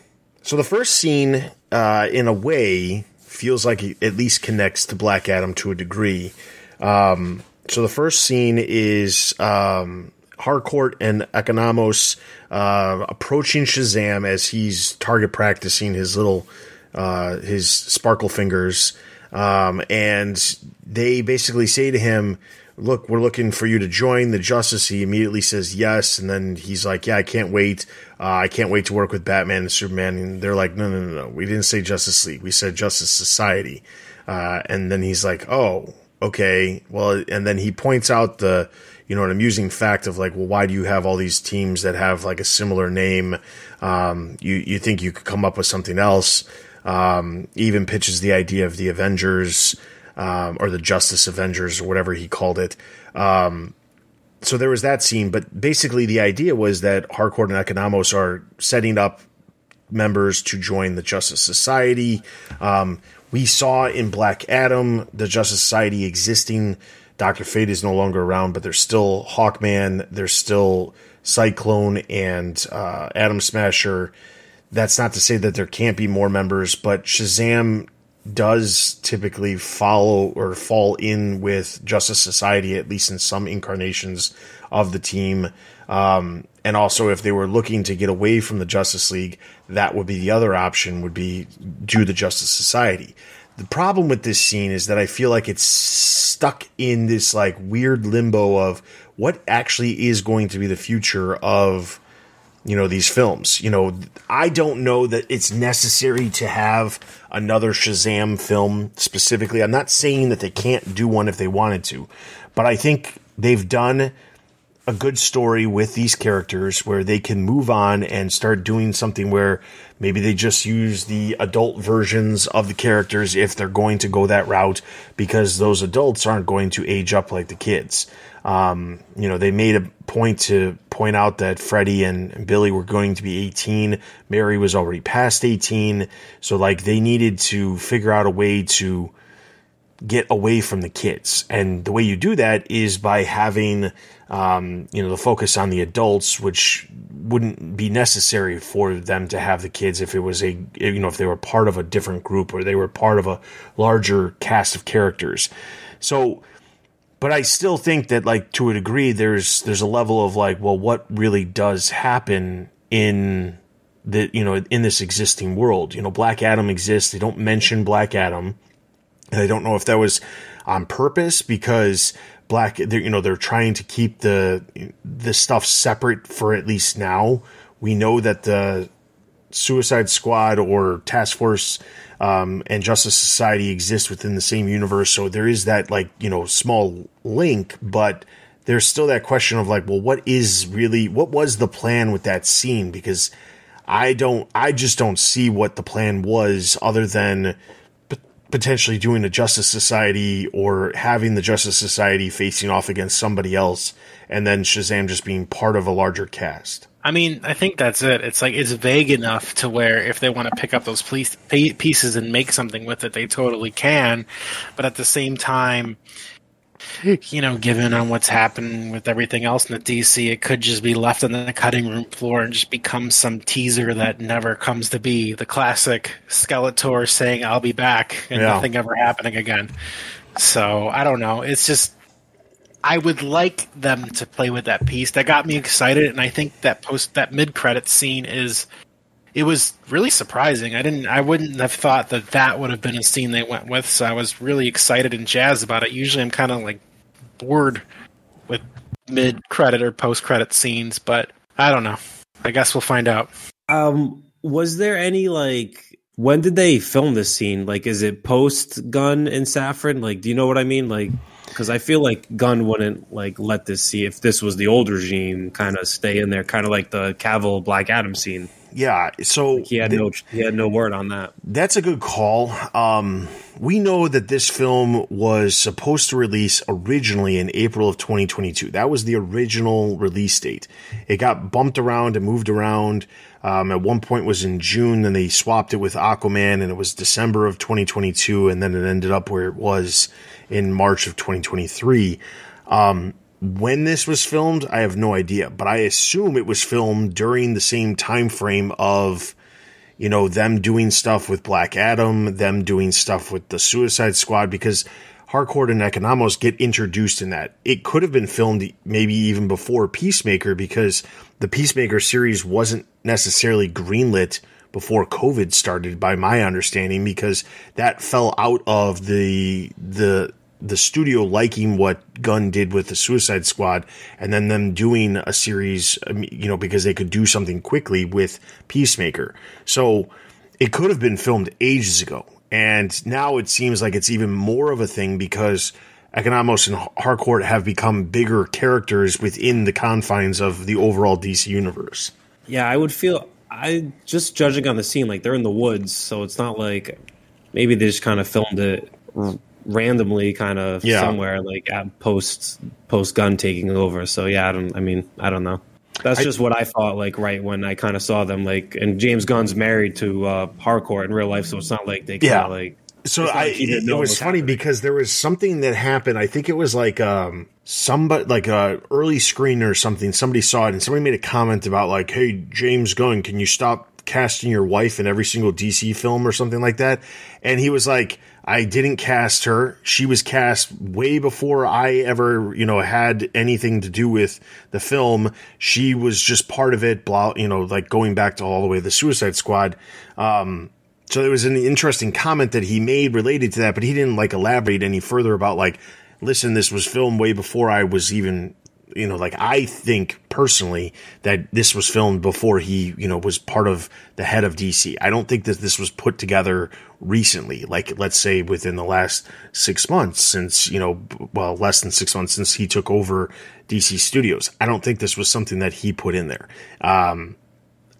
so the first scene, uh, in a way, feels like it at least connects to Black Adam to a degree. Um, so the first scene is um, Harcourt and Economos uh, approaching Shazam as he's target practicing his little uh, his sparkle fingers, um, and they basically say to him, look, we're looking for you to join the Justice. He immediately says yes, and then he's like, yeah, I can't wait. Uh, I can't wait to work with Batman and Superman. And they're like, no, no, no, no. We didn't say Justice League. We said Justice Society. Uh, and then he's like, oh, okay. Well, and then he points out the, you know, an amusing fact of like, well, why do you have all these teams that have like a similar name? Um, you, you think you could come up with something else. Um, even pitches the idea of the Avengers, um, or the Justice Avengers or whatever he called it. Um, so there was that scene, but basically the idea was that Harcourt and Economos are setting up members to join the Justice Society. Um, we saw in Black Adam the Justice Society existing. Doctor Fate is no longer around, but there's still Hawkman. There's still Cyclone and uh, Atom Smasher. That's not to say that there can't be more members, but Shazam does typically follow or fall in with Justice Society, at least in some incarnations of the team. Um, and also, if they were looking to get away from the Justice League, that would be the other option, would be do the Justice Society. The problem with this scene is that I feel like it's stuck in this like weird limbo of what actually is going to be the future of you know these films. You know i don't know that it's necessary to have another shazam film specifically. I'm not saying that they can't do one if they wanted to but i think they've done a good story with these characters where they can move on and start doing something where maybe they just use the adult versions of the characters if they're going to go that route because those adults aren't going to age up like the kids um, you know, they made a point to point out that Freddie and Billy were going to be 18. Mary was already past 18. So, like, they needed to figure out a way to get away from the kids. And the way you do that is by having, um, you know, the focus on the adults, which wouldn't be necessary for them to have the kids if it was a, you know, if they were part of a different group or they were part of a larger cast of characters. So, but I still think that like to a degree there's there's a level of like well what really does happen in the you know in this existing world you know Black Adam exists they don't mention Black Adam and I don't know if that was on purpose because Black they're you know they're trying to keep the the stuff separate for at least now we know that the Suicide Squad or Task Force um, and Justice Society exist within the same universe. So there is that like you know small link, but there's still that question of like, well, what is really what was the plan with that scene? Because I don't, I just don't see what the plan was other than potentially doing a Justice Society or having the Justice Society facing off against somebody else, and then Shazam just being part of a larger cast. I mean, I think that's it. It's like it's vague enough to where if they want to pick up those pieces and make something with it, they totally can. But at the same time, you know, given on what's happening with everything else in the DC, it could just be left on the cutting room floor and just become some teaser that never comes to be. The classic Skeletor saying, I'll be back, and yeah. nothing ever happening again. So I don't know. It's just, I would like them to play with that piece. That got me excited, and I think that post, that mid credit scene is. It was really surprising. I didn't. I wouldn't have thought that that would have been a scene they went with. So I was really excited and jazzed about it. Usually, I'm kind of like bored with mid credit or post credit scenes, but I don't know. I guess we'll find out. Um, was there any like when did they film this scene? Like, is it post Gunn and Safran? Like, do you know what I mean? Like, because I feel like Gunn wouldn't like let this see if this was the old regime kind of stay in there, kind of like the Cavill Black Adam scene. Yeah, so he had no he had no word on that. That's a good call. Um, we know that this film was supposed to release originally in April of 2022. That was the original release date. It got bumped around and moved around. Um, at one point was in June, then they swapped it with Aquaman, and it was December of 2022, and then it ended up where it was in March of 2023. Um, when this was filmed, I have no idea, but I assume it was filmed during the same time frame of, you know, them doing stuff with Black Adam, them doing stuff with the Suicide Squad, because Harcourt and Economos get introduced in that. It could have been filmed maybe even before Peacemaker, because the Peacemaker series wasn't necessarily greenlit before COVID started, by my understanding, because that fell out of the the the studio liking what Gunn did with the Suicide Squad, and then them doing a series, um, you know, because they could do something quickly with Peacemaker. So it could have been filmed ages ago, and now it seems like it's even more of a thing because Economos and Harcourt have become bigger characters within the confines of the overall DC universe. Yeah, I would feel I just judging on the scene like they're in the woods, so it's not like maybe they just kind of filmed it randomly kind of yeah. somewhere like at post post Gunn taking over. So yeah, I don't I mean, I don't know. That's just what I thought like right when I kind of saw them like and James Gunn's married to uh Harcourt in real life, so it's not like they yeah. like so I it, it was funny because there was something that happened. I think it was like um somebody like a early screen or something. Somebody saw it and somebody made a comment about like, "Hey, James Gunn, can you stop casting your wife in every single DC film or something like that?" And he was like, I didn't cast her. She was cast way before I ever, you know, had anything to do with the film. She was just part of it, blah, you know, like going back to all the way to the Suicide Squad. Um, so there was an interesting comment that he made related to that, but he didn't like elaborate any further about like, listen, this was filmed way before I was even you know, like I think personally that this was filmed before he, you know, was part of the head of DC. I don't think that this was put together recently, like let's say within the last six months since, you know, well, less than six months since he took over DC Studios. I don't think this was something that he put in there. Um,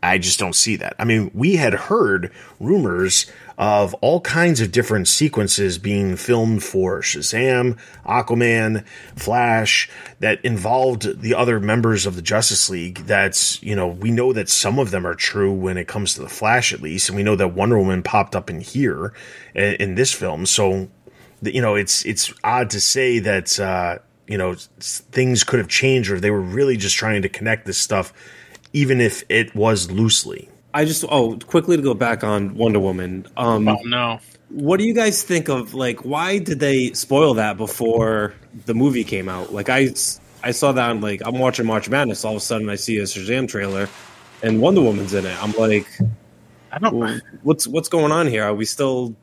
I just don't see that. I mean, we had heard rumors of all kinds of different sequences being filmed for Shazam, Aquaman, Flash that involved the other members of the Justice League. That's, you know, we know that some of them are true when it comes to the Flash at least, and we know that Wonder Woman popped up in here in this film. So, you know, it's it's odd to say that uh, you know, things could have changed or they were really just trying to connect this stuff even if it was loosely. I just oh quickly to go back on Wonder Woman. Um, oh no. What do you guys think of like why did they spoil that before the movie came out? Like I I saw that on like I'm watching March Madness. All of a sudden I see a Shazam trailer, and Wonder Woman's in it. I'm like, I don't. What's what's going on here? Are we still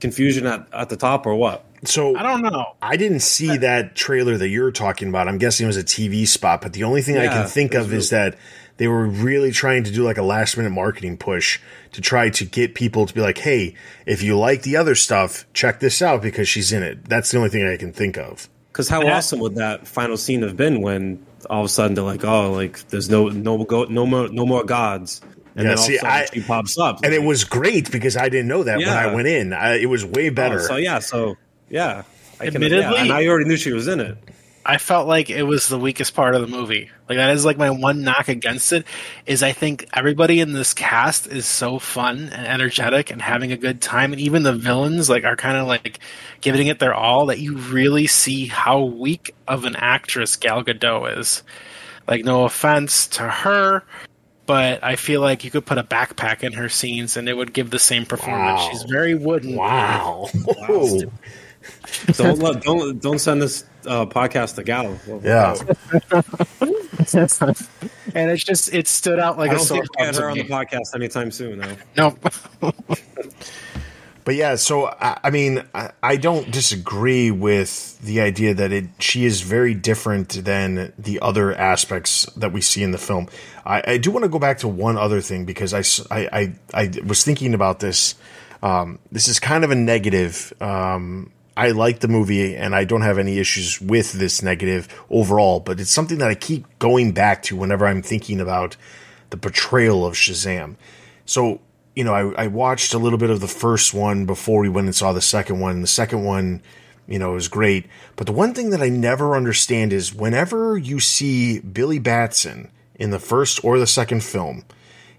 confusion at, at the top or what? So I don't know. I didn't see that trailer that you're talking about. I'm guessing it was a TV spot, but the only thing yeah, I can think of really- is that they were really trying to do like a last minute marketing push to try to get people to be like, hey, if you like the other stuff, check this out because she's in it. That's the only thing I can think of. Because how awesome would that final scene have been when all of a sudden they're like, oh, like there's no no go, no more no more gods. and Yeah, then all see, of a sudden I- she pops up, and it was great because I didn't know that when I went in. I, it was way Oh, better. so yeah, so yeah, I can, yeah, Admittedly- and I already knew she was in it. I felt like it was the weakest part of the movie. Like that is like my one knock against it is I think everybody in this cast is so fun and energetic and having a good time and even the villains like are kind of like giving it their all that you really see how weak of an actress Gal Gadot is. Like no offense to her, but I feel like you could put a backpack in her scenes and it would give the same performance. Wow. She's very wooden. wow. Don't let, don't don't send this uh, podcast to Gal. yeah. and it's just it stood out like I a don't sore think thumb her on the me. podcast anytime soon. though. Nope. But yeah, so I, I mean, I, I don't disagree with the idea that it she is very different than the other aspects that we see in the film. I, I do want to go back to one other thing because I, I, I, was thinking about this. Um, this is kind of a negative. Um, I like the movie and I don't have any issues with this negative overall, but it's something that I keep going back to whenever I'm thinking about the portrayal of Shazam. So, you know, I, I watched a little bit of the first one before we went and saw the second one. The second one, you know, is great. But the one thing that I never understand is whenever you see Billy Batson in the first or the second film,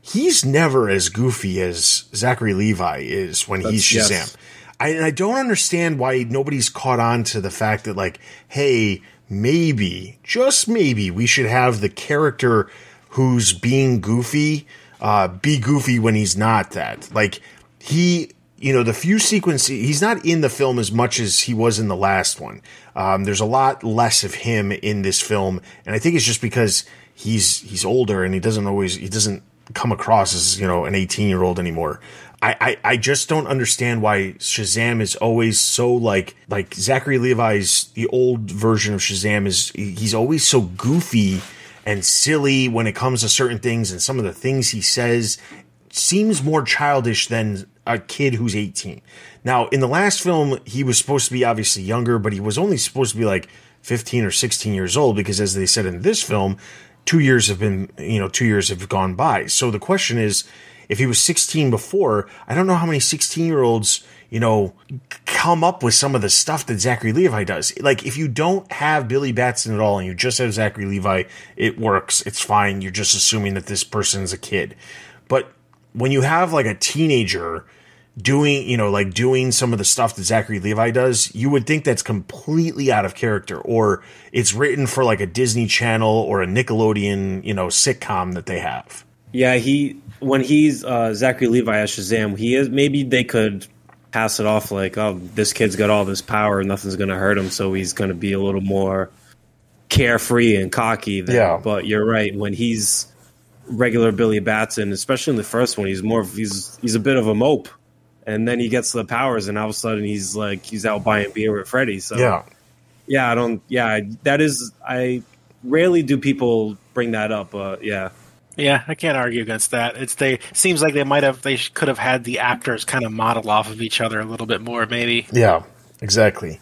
he's never as goofy as Zachary Levi is when he's Shazam. Yes. I, and I don't understand why nobody's caught on to the fact that, like, hey, maybe, just maybe, we should have the character who's being goofy uh, be goofy when he's not that. Like, he, you know, the few sequences, he's not in the film as much as he was in the last one. Um, there's a lot less of him in this film, and I think it's just because he's he's older and he doesn't always he doesn't come across as you know an 18 year old anymore. I, I, I just don't understand why Shazam is always so like like Zachary Levi's the old version of Shazam is he's always so goofy and silly when it comes to certain things and some of the things he says seems more childish than a kid who's 18. Now, in the last film, he was supposed to be obviously younger, but he was only supposed to be like 15 or 16 years old because as they said in this film, 2 years have been, you know, 2 years have gone by. So the question is if he was 16 before, I don't know how many 16-year-olds you know, come up with some of the stuff that Zachary Levi does. Like, if you don't have Billy Batson at all and you just have Zachary Levi, it works. It's fine. You're just assuming that this person is a kid. But when you have like a teenager doing, you know, like doing some of the stuff that Zachary Levi does, you would think that's completely out of character or it's written for like a Disney Channel or a Nickelodeon, you know, sitcom that they have. Yeah, he when he's uh, Zachary Levi as Shazam, he is maybe they could pass it off like, oh, this kid's got all this power, nothing's gonna hurt him, so he's gonna be a little more carefree and cocky. Than, Yeah. but you're right. When he's regular Billy Batson, especially in the first one, he's more he's he's a bit of a mope, and then he gets the powers, and all of a sudden he's like he's out buying beer with Freddy. So Yeah. yeah, I don't. Yeah, that is. I rarely do people bring that up, but yeah. Yeah, I can't argue against that. It's they seems like they might have they could have had the actors kind of model off of each other a little bit more, maybe. Yeah, exactly.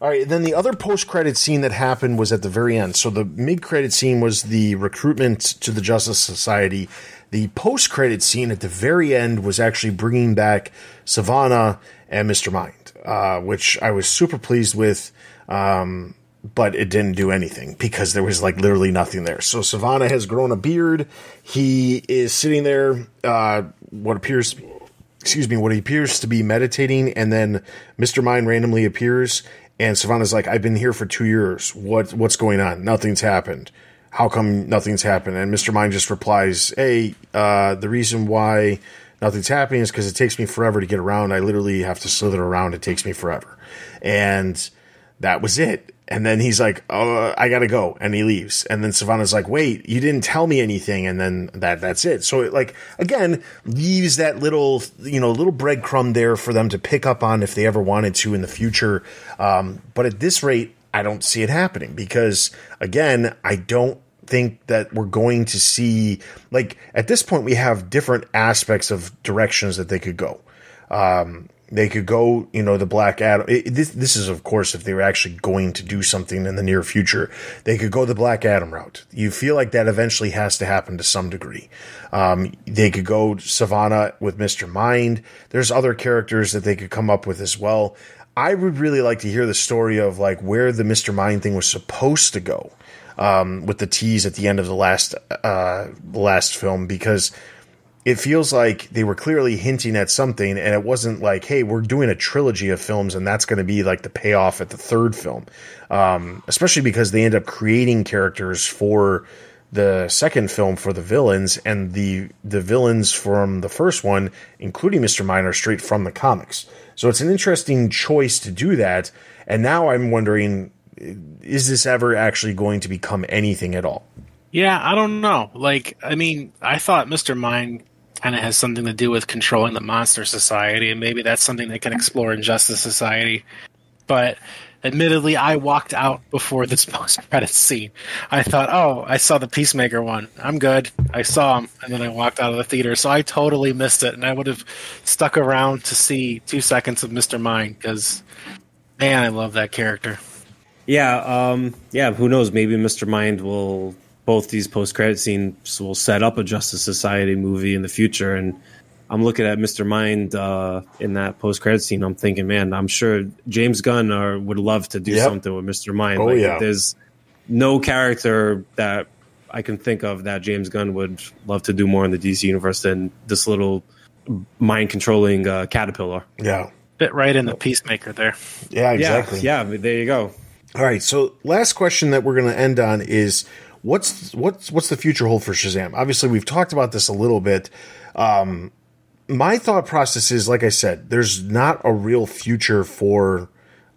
All right, then the other post-credit scene that happened was at the very end. So the mid-credit scene was the recruitment to the Justice Society. The post-credit scene at the very end was actually bringing back Sivana and Mr. Mind, uh, which I was super pleased with. Um, but it didn't do anything because there was like literally nothing there. So Sivana has grown a beard. He is sitting there, uh, what appears excuse me, what he appears to be meditating, and then Mr. Mind randomly appears, and Sivana's like, I've been here for two years. What what's going on? Nothing's happened. How come nothing's happened? And Mr. Mind just replies, Hey, uh, the reason why nothing's happening is because it takes me forever to get around. I literally have to slither around. It takes me forever. And that was it. And then he's like, "Oh, I gotta go," and he leaves. And then Sivana's like, "Wait, you didn't tell me anything." And then that that's it. So it like again leaves that little you know little breadcrumb there for them to pick up on if they ever wanted to in the future. Um, but at this rate, I don't see it happening because again, I don't think that we're going to see like at this point we have different aspects of directions that they could go. Um, They could go, you know, the Black Adam. It, this, this is, of course, if they were actually going to do something in the near future. They could go the Black Adam route. You feel like that eventually has to happen to some degree. Um, they could go Sivana with Mr. Mind. There's other characters that they could come up with as well. I would really like to hear the story of like where the Mr. Mind thing was supposed to go um, with the tease at the end of the last uh, last film because it feels like they were clearly hinting at something and it wasn't like hey we're doing a trilogy of films and that's going to be like the payoff at the third film. Um, especially because they end up creating characters for the second film for the villains and the the villains from the first one including mr miner straight from the comics. So it's an interesting choice to do that and now i'm wondering is this ever actually going to become anything at all? Yeah i don't know. Like i mean i thought mr mind kind of has something to do with controlling the monster society, and maybe that's something they can explore in Justice Society. But admittedly, I walked out before this post credits scene. I thought, oh, I saw the Peacemaker one. I'm good. I saw him, and then I walked out of the theater. So I totally missed it, and I would have stuck around to see two seconds of Mister Mind because, man, I love that character. Yeah, um, yeah. Who knows? Maybe Mister Mind will both these post credit scenes will set up a Justice Society movie in the future. And I'm looking at Mr. Mind uh, in that post credit scene. I'm thinking, man, I'm sure James Gunn or, would love to do yep. something with Mr. Mind. Oh, like, yeah. There's no character that I can think of that James Gunn would love to do more in the DC universe than this little mind controlling uh, caterpillar. Yeah. Fit right in the Peacemaker there. Yeah, exactly. Yeah, yeah, there you go. All right. So, last question that we're going to end on is what's what's what's the future hold for Shazam? Obviously, we've talked about this a little bit. Um, my thought process is, like I said, there's not a real future for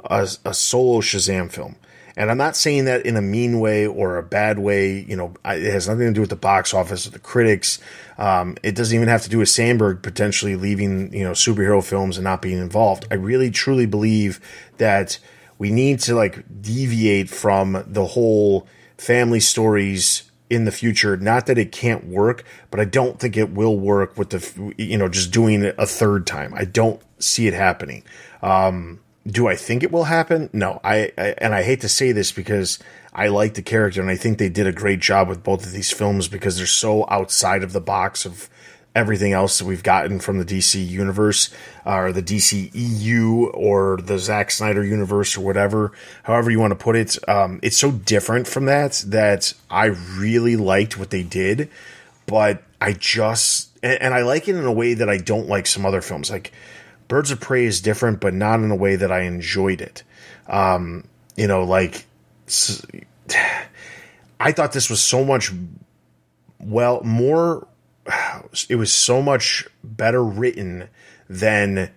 a, a, solo Shazam film. And I'm not saying that in a mean way or a bad way. You know, it has nothing to do with the box office or the critics. Um, it doesn't even have to do with Sandberg potentially leaving, you know, superhero films and not being involved. I really truly believe that we need to like deviate from the whole family stories in the future. Not that it can't work, but I don't think it will work with the, you know, just doing it a third time. I don't see it happening. Um, do I think it will happen? No. I, I, and I hate to say this because I like the character and I think they did a great job with both of these films because they're so outside of the box of everything else that we've gotten from the DC universe uh, or the DC EU or the Zack Snyder universe or whatever, however you want to put it. Um, it's so different from that that I really liked what they did, but I just and, and I like it in a way that I don't like some other films. Like Birds of Prey is different, but not in a way that I enjoyed it. Um, you know, like I thought this was so much well more it was so much better written than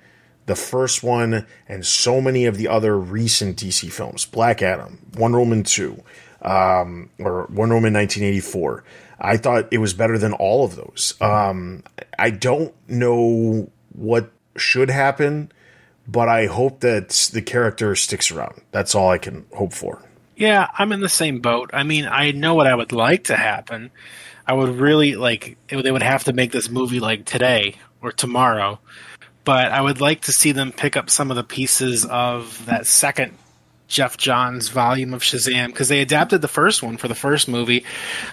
the first one and so many of the other recent DC films. Black Adam, Wonder Woman 2, um, or Wonder Woman 1984. I thought it was better than all of those. Um, I don't know what should happen, but I hope that the character sticks around. That's all I can hope for. Yeah, I'm in the same boat. I mean, I know what I would like to happen. I would really like it, they would have to make this movie like today or tomorrow, but I would like to see them pick up some of the pieces of that second Geoff Johns volume of Shazam because they adapted the first one for the first movie,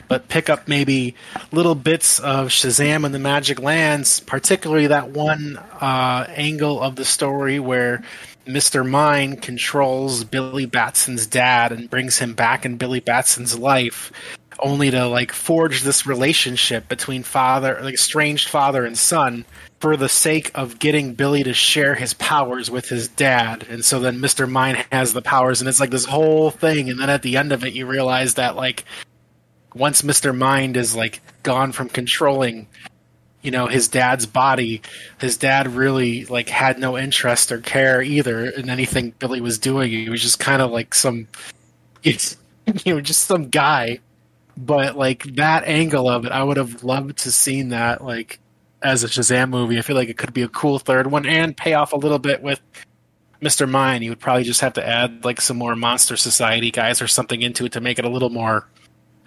but pick up maybe little bits of Shazam and the Magic Lands, particularly that one uh, angle of the story where Mr. Mind controls Billy Batson's dad and brings him back in Billy Batson's life only to like forge this relationship between father, like estranged father and son, for the sake of getting Billy to share his powers with his dad. And so then Mr. Mind has the powers, and it's like this whole thing. And then at the end of it, you realize that like once Mr. Mind is like gone from controlling you know his dad's body his dad really like had no interest or care either in anything billy was doing he was just kind of like some it's you know just some guy but like that angle of it, I would have loved to seen that like as a Shazam movie. I feel like it could be a cool third one and pay off a little bit with Mr. Mind. You would probably just have to add like some more Monster Society guys or something into it to make it a little more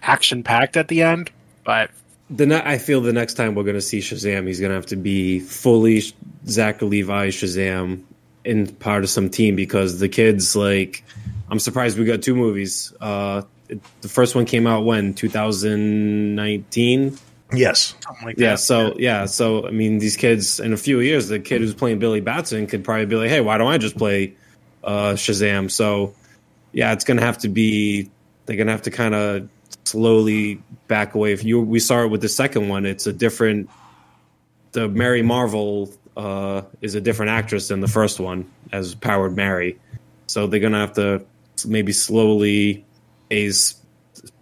action packed at the end. But the ne- I feel the next time we're going to see Shazam, he's going to have to be fully Zach Levi Shazam in part of some team because the kids like I'm surprised we got two movies. Uh, it, the first one came out when 2019. Yes. Like Yeah, that. so yeah, so I mean, these kids in a few years, the kid who's playing Billy Batson could probably be like, "Hey, why don't I just play uh, Shazam?" So yeah, it's gonna have to be they're gonna have to kind of slowly back away. If you we saw it with the second one, it's a different. The Mary Marvel uh, is a different actress than the first one as Powered Mary, so they're gonna have to maybe slowly phase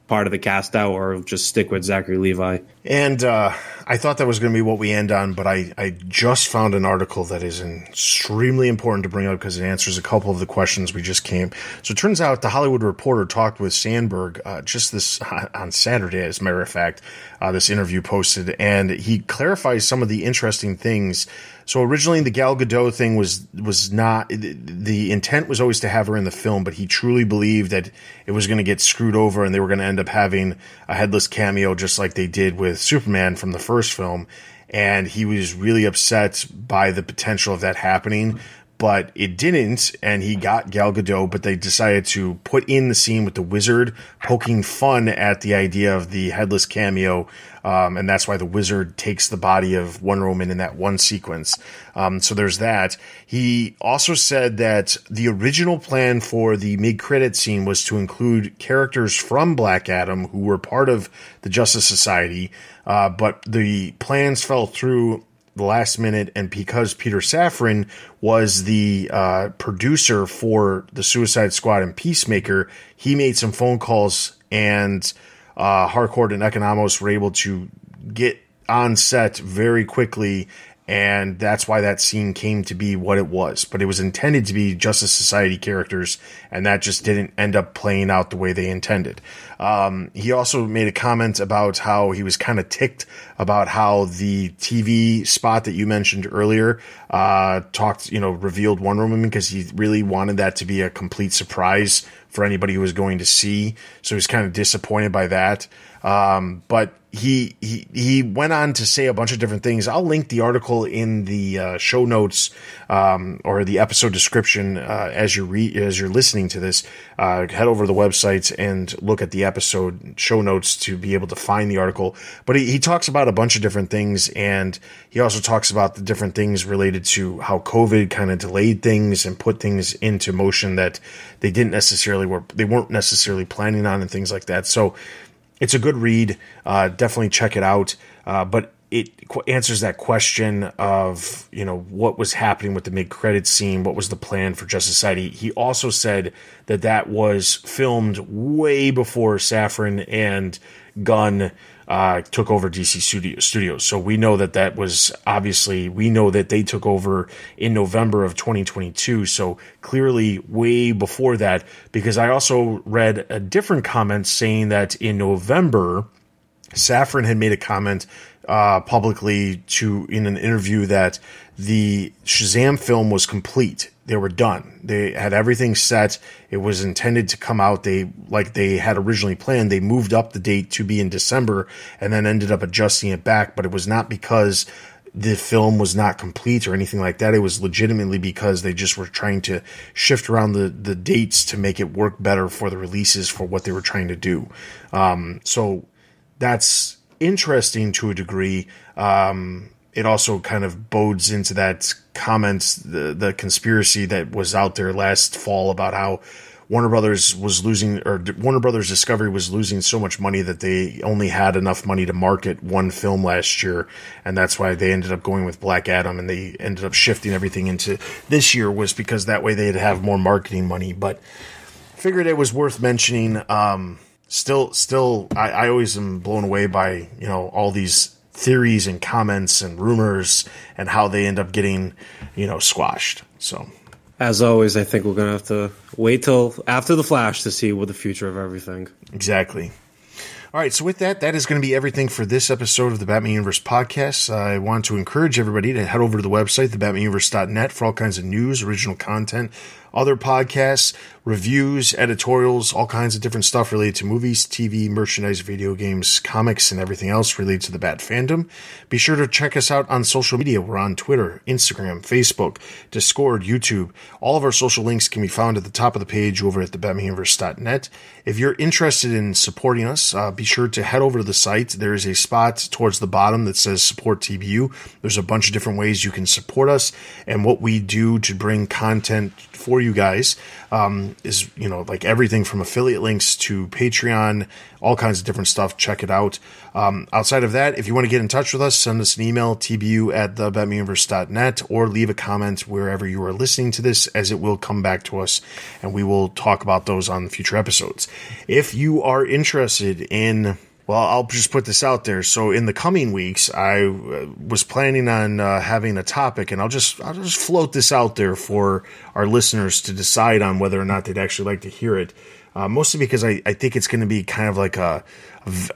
part of the cast out or just stick with Zachary Levi. And uh, I thought that was going to be what we end on, but I, I just found an article that is extremely important to bring up because it answers a couple of the questions we just came. So it turns out the Hollywood Reporter talked with Sandberg uh, just this on Saturday, as a matter of fact. Uh, this interview posted, and he clarifies some of the interesting things. So originally, the Gal Gadot thing was was not the, the intent was always to have her in the film, but he truly believed that it was going to get screwed over, and they were going to end up having a headless cameo, just like they did with Superman from the first film. And he was really upset by the potential of that happening but it didn't, and he got Gal Gadot, but they decided to put in the scene with the wizard poking fun at the idea of the headless cameo, um, and that's why the wizard takes the body of Wonder Woman in that one sequence. Um, so there's that. He also said that the original plan for the mid-credit scene was to include characters from Black Adam who were part of the Justice Society, uh, but the plans fell through the last minute, and because Peter Safran was the uh, producer for the Suicide Squad and Peacemaker, he made some phone calls, and uh, Harcourt and Economos were able to get on set very quickly. And that's why that scene came to be what it was. But it was intended to be Justice Society characters, and that just didn't end up playing out the way they intended. Um, he also made a comment about how he was kind of ticked about how the TV spot that you mentioned earlier uh, talked, you know, revealed Wonder Woman because he really wanted that to be a complete surprise for anybody who was going to see. So he was kind of disappointed by that. Um, but he, he he went on to say a bunch of different things. I'll link the article in the uh, show notes um, or the episode description uh, as you re- as you're listening to this. Uh, head over to the websites and look at the episode show notes to be able to find the article. But he, he talks about a bunch of different things, and he also talks about the different things related to how COVID kind of delayed things and put things into motion that they didn't necessarily were they weren't necessarily planning on and things like that. So it's a good read. Uh, definitely check it out. Uh, but it answers that question of you know what was happening with the mid credit scene, what was the plan for Justice Society. He also said that that was filmed way before Safran and Gunn uh, took over DC Studio, Studios. So we know that that was obviously we know that they took over in November of 2022. So clearly way before that. Because I also read a different comment saying that in November, Safran had made a comment uh, publicly to in an interview that the Shazam film was complete. They were done. They had everything set. It was intended to come out. They like they had originally planned. They moved up the date to be in December and then ended up adjusting it back. But it was not because the film was not complete or anything like that. It was legitimately because they just were trying to shift around the, the dates to make it work better for the releases for what they were trying to do. Um, so that's interesting to a degree. Um, it also kind of bodes into that comments, the, the conspiracy that was out there last fall about how Warner Brothers was losing, or Warner Brothers Discovery was losing so much money that they only had enough money to market one film last year, and that's why they ended up going with Black Adam, and they ended up shifting everything into this year was because that way they'd have more marketing money. But figured it was worth mentioning. Um, still, still, I, I always am blown away by you know all these theories and comments and rumors and how they end up getting you know squashed. So As always, I think we're gonna have to wait till after the Flash to see what the future of everything. Exactly. All right, so with that, that is going to be everything for this episode of the Batman Universe podcast. I want to encourage everybody to head over to the website, thebatmanuniverse.net, for all kinds of news, original content, other podcasts, reviews, editorials, all kinds of different stuff related to movies, TV, merchandise, video games, comics, and everything else related to the Bat fandom. Be sure to check us out on social media. We're on Twitter, Instagram, Facebook, Discord, YouTube. All of our social links can be found at the top of the page over at thebatmanuniverse.net. If you're interested in supporting us, uh, be sure to head over to the site. There is a spot towards the bottom that says support TBU. There's a bunch of different ways you can support us and what we do to bring content for you guys um, is you know like everything from affiliate links to Patreon, all kinds of different stuff. Check it out. Um, outside of that, if you want to get in touch with us, send us an email tbu at thebatmanuniverse.net or leave a comment wherever you are listening to this, as it will come back to us, and we will talk about those on future episodes. If you are interested in well, I'll just put this out there. So in the coming weeks, I uh, was planning on uh, having a topic, and I'll just I'll just float this out there for our listeners to decide on whether or not they'd actually like to hear it. Uh, mostly because I, I think it's going to be kind of like a,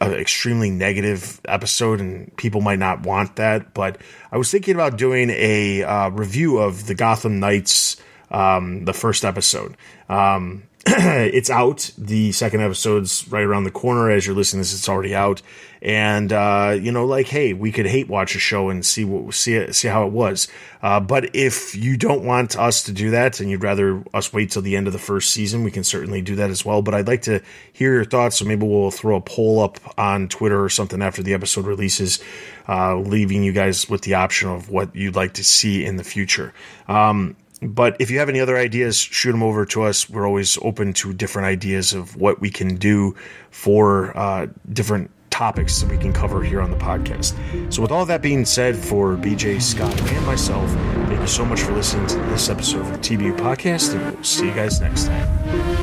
a, extremely negative episode, and people might not want that. But I was thinking about doing a uh, review of the Gotham Knights, um, the first episode. Um, it's out. The second episode's right around the corner. As you're listening this, it's already out. And uh, you know, like, hey, we could hate watch a show and see what see it, see how it was. Uh, but if you don't want us to do that, and you'd rather us wait till the end of the first season, we can certainly do that as well. But I'd like to hear your thoughts. So maybe we'll throw a poll up on Twitter or something after the episode releases, uh, leaving you guys with the option of what you'd like to see in the future. Um, but if you have any other ideas, shoot them over to us. We're always open to different ideas of what we can do for uh, different topics that we can cover here on the podcast. So, with all that being said, for BJ, Scott, and myself, thank you so much for listening to this episode of the TBU podcast, and we'll see you guys next time.